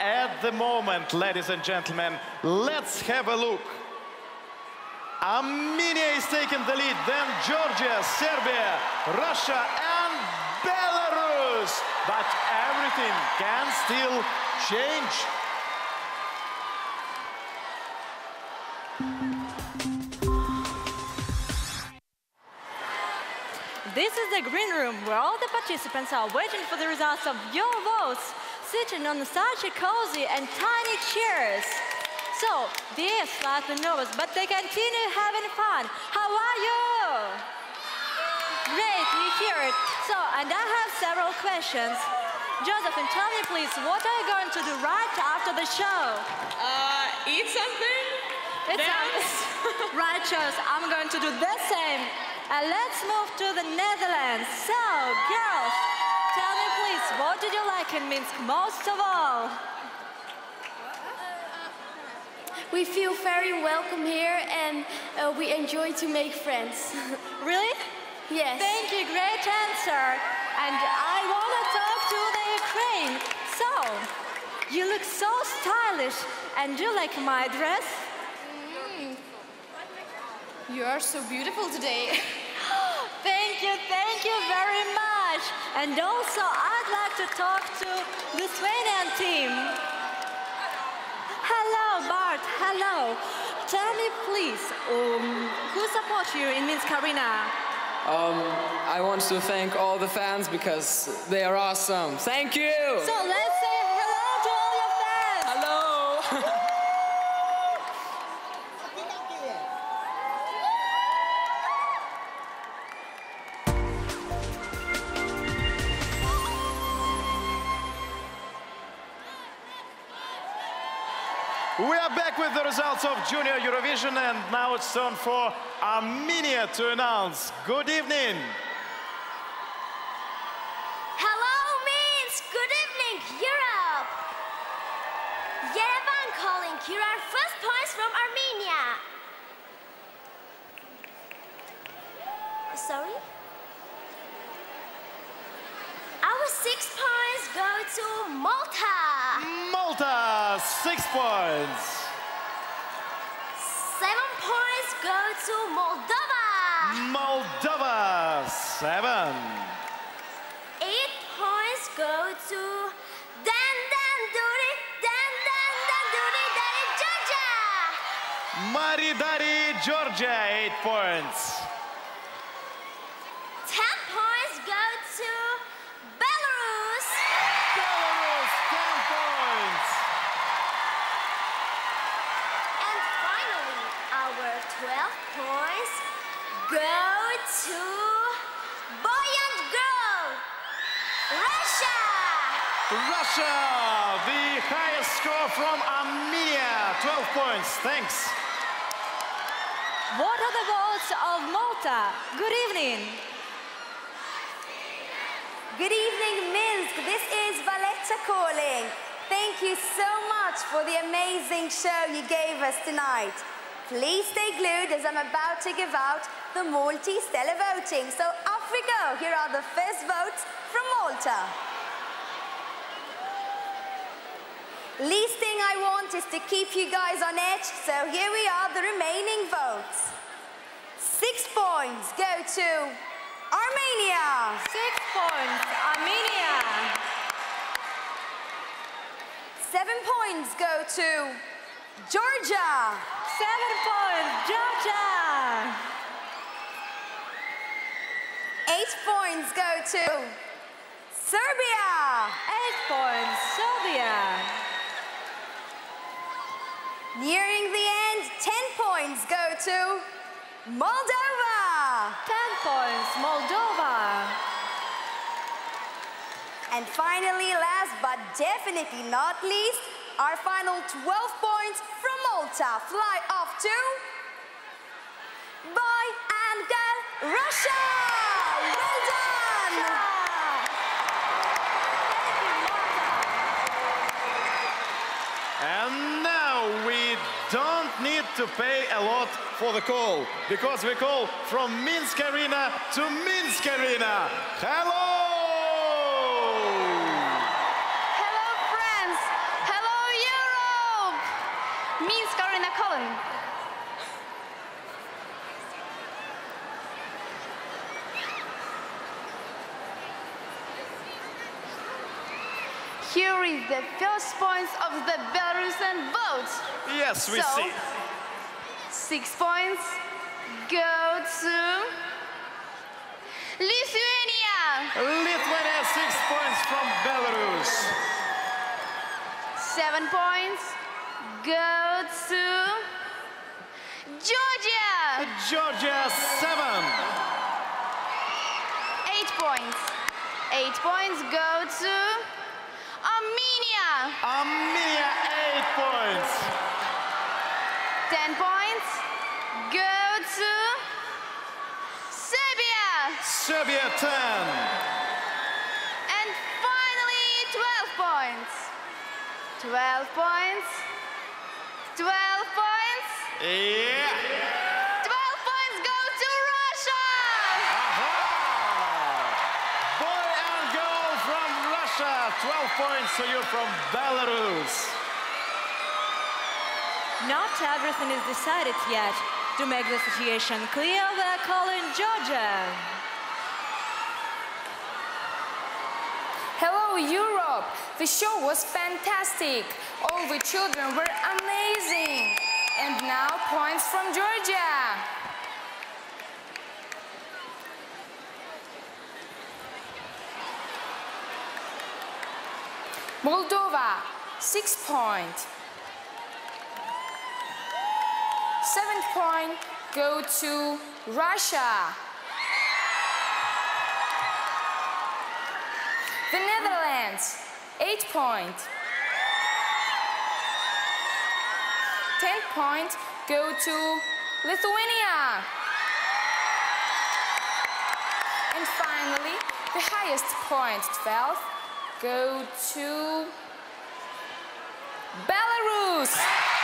at the moment, ladies and gentlemen. Let's have a look. Armenia is taking the lead, then Georgia, Serbia, Russia, and Belarus. But everything can still change. This is the green room where all the participants are waiting for the results of your votes, sitting on such a cozy and tiny chairs. So, this are slightly nervous, but they continue having fun. How are you? Great, we hear it. So, and I have several questions. Josephine, tell me please, what are you going to do right after the show? Uh, eat something? It's Dance? right, Charles. I'm going to do the same. And let's move to the Netherlands. So, girls, tell me please, what did you like in Minsk most of all? We feel very welcome here and uh, we enjoy to make friends. Really? Yes. Thank you, great answer. And I want to talk to the Ukraine. So, you look so stylish. And you like my dress? You are so beautiful today. Thank you, thank you very much. And also, I'd like to talk to the Lithuanian team. Hello, Bart. Hello. Tell me, please, um, who supports you in Minsk Arena? Um, I want to thank all the fans because they are awesome. Thank you! So let's with the results of Junior Eurovision, and now it's time for Armenia to announce. Good evening. Hello, Minsk! Good evening, Europe! Yerevan calling. Here are first points from Armenia. Oh, sorry? Our six points go to Malta. Malta, six points. Seven points go to Moldova. Moldova, seven. Eight points go to Dan Dan Duri Dan Dan Dan Duri Dari Georgia. Maridari, Georgia, eight points. Russia, the highest score from Armenia, 12 points. Thanks. What are the votes of Malta? Good evening. Good evening, Minsk. This is Valletta calling. Thank you so much for the amazing show you gave us tonight. Please stay glued as I'm about to give out the Maltese televoting. So off we go. Here are the first votes from Malta. Least thing I want is to keep you guys on edge, so here we are, the remaining votes. Six points go to Armenia. Six points, Armenia. Seven points go to Georgia. Seven points, Georgia. Eight points go to Serbia. Eight points, Serbia. Nearing the end, 10 points go to Moldova. 10 points, Moldova. And finally, last but definitely not least, our final 12 points from Malta fly off to Boy and Girl Russia. Well done. And now we don't need to pay a lot for the call because we call from Minsk Arena to Minsk Arena. Hello! Hello, friends. Hello, Europe. Minsk Arena calling. Here is the first points of the Belarusian votes. Yes, we So, see. Six points go to Lithuania. Lithuania, six points from Belarus. Seven points go to Georgia. Georgia, seven. Eight points. Eight points go to Armenia. Armenia, eight points. Ten points go to Serbia. Serbia, ten. And finally, 12 points. 12 points. 12 points. Yeah. 12 points go to Russia! Boy and girl from Russia. 12 points to you from Belarus. Not everything is decided yet. To make the situation clear, we're calling Georgia. Hello, Europe! The show was fantastic. All the children were amazing. And now points from Georgia. Moldova, six point. Seventh point go to Russia. The Netherlands, eight point. Ten point go to Lithuania. And finally, the highest point, 12, go to Belarus.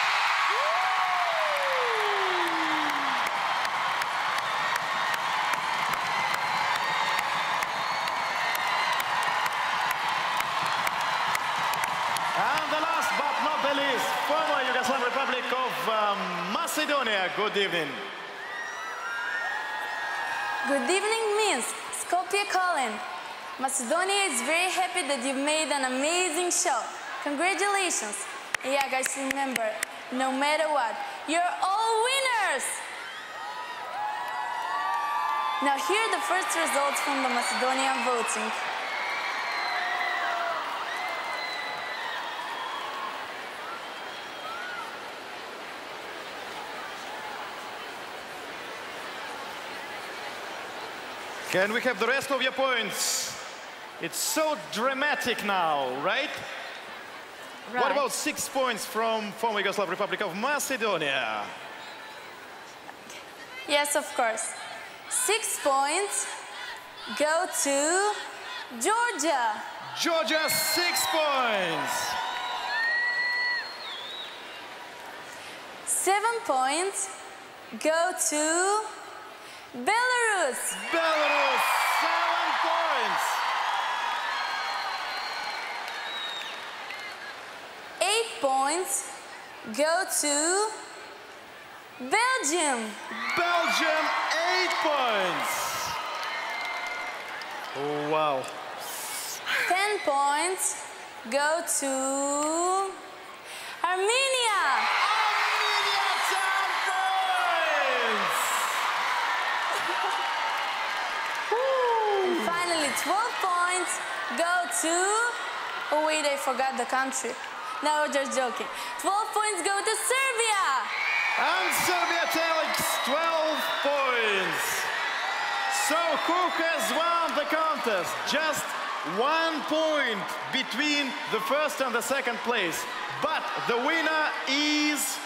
The former Yugoslav Republic of um, Macedonia. Good evening. Good evening, Minsk. Skopje calling. Macedonia is very happy that you've made an amazing show. Congratulations. Yeah, guys, remember, no matter what, you're all winners. Now here are the first results from the Macedonian voting. Can we have the rest of your points? It's so dramatic now, right? What about six points from former Yugoslav Republic of Macedonia? Yes, of course. Six points go to Georgia. Georgia, six points. Seven points go to Belarus. Belarus, seven points. Eight points go to Belgium. Belgium, eight points. Oh, wow. Ten points go to Armenia. Go to. Oh, wait, I forgot the country. No, just joking. 12 points go to Serbia. And Serbia takes 12 points. So who has won the contest? Just one point between the first and the second place. But the winner is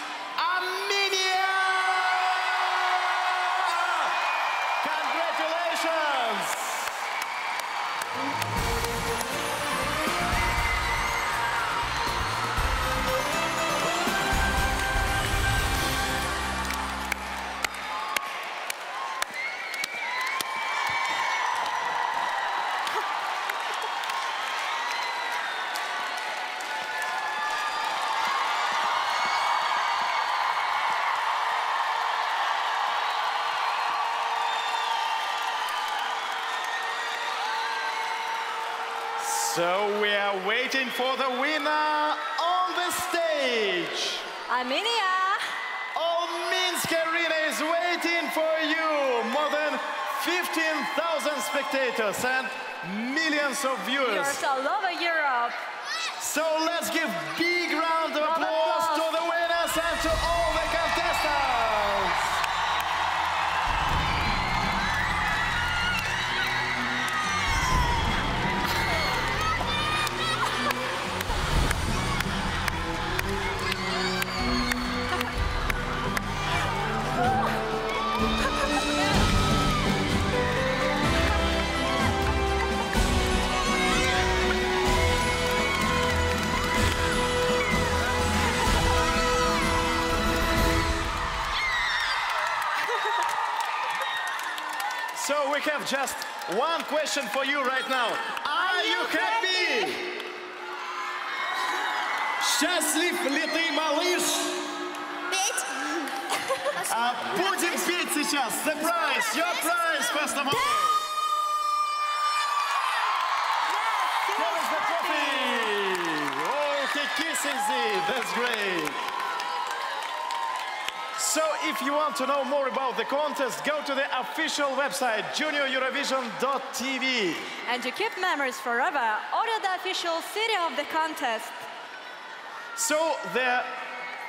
Armenia. All Minsk Arena is waiting for you. More than 15,000 spectators and millions of viewers. Viewers all over Europe. So let's give big round of applause have just one question for you right now. Are you happy? Счастлив ли ты, малыш? Петь? А, будем петь сейчас. The prize, your prize, first of all. Here is the trophy. Oh, he kisses it. That's great. If you want to know more about the contest, go to the official website junioreurovision.tv. And to keep memories forever, order the official CD of the contest. So the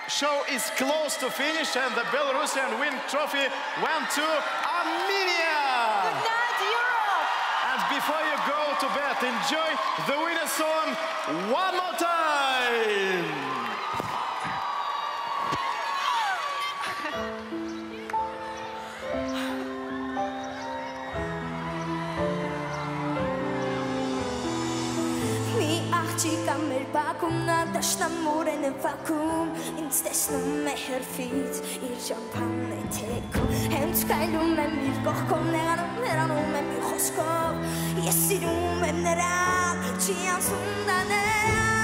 show is close to finish, and the Belarusian win trophy went to Armenia. Good night, Europe! And before you go to bed, enjoy the winner song one more time. աշնամուր է նվակում, ինձ տեսնում է հերվից, իր ճամպանն է թեքում, հենց կայլում եմ իր կողքով, նեղանում ներանում եմ իր խոսքով, ես սիրում եմ նրան, չի անցում դա նրան,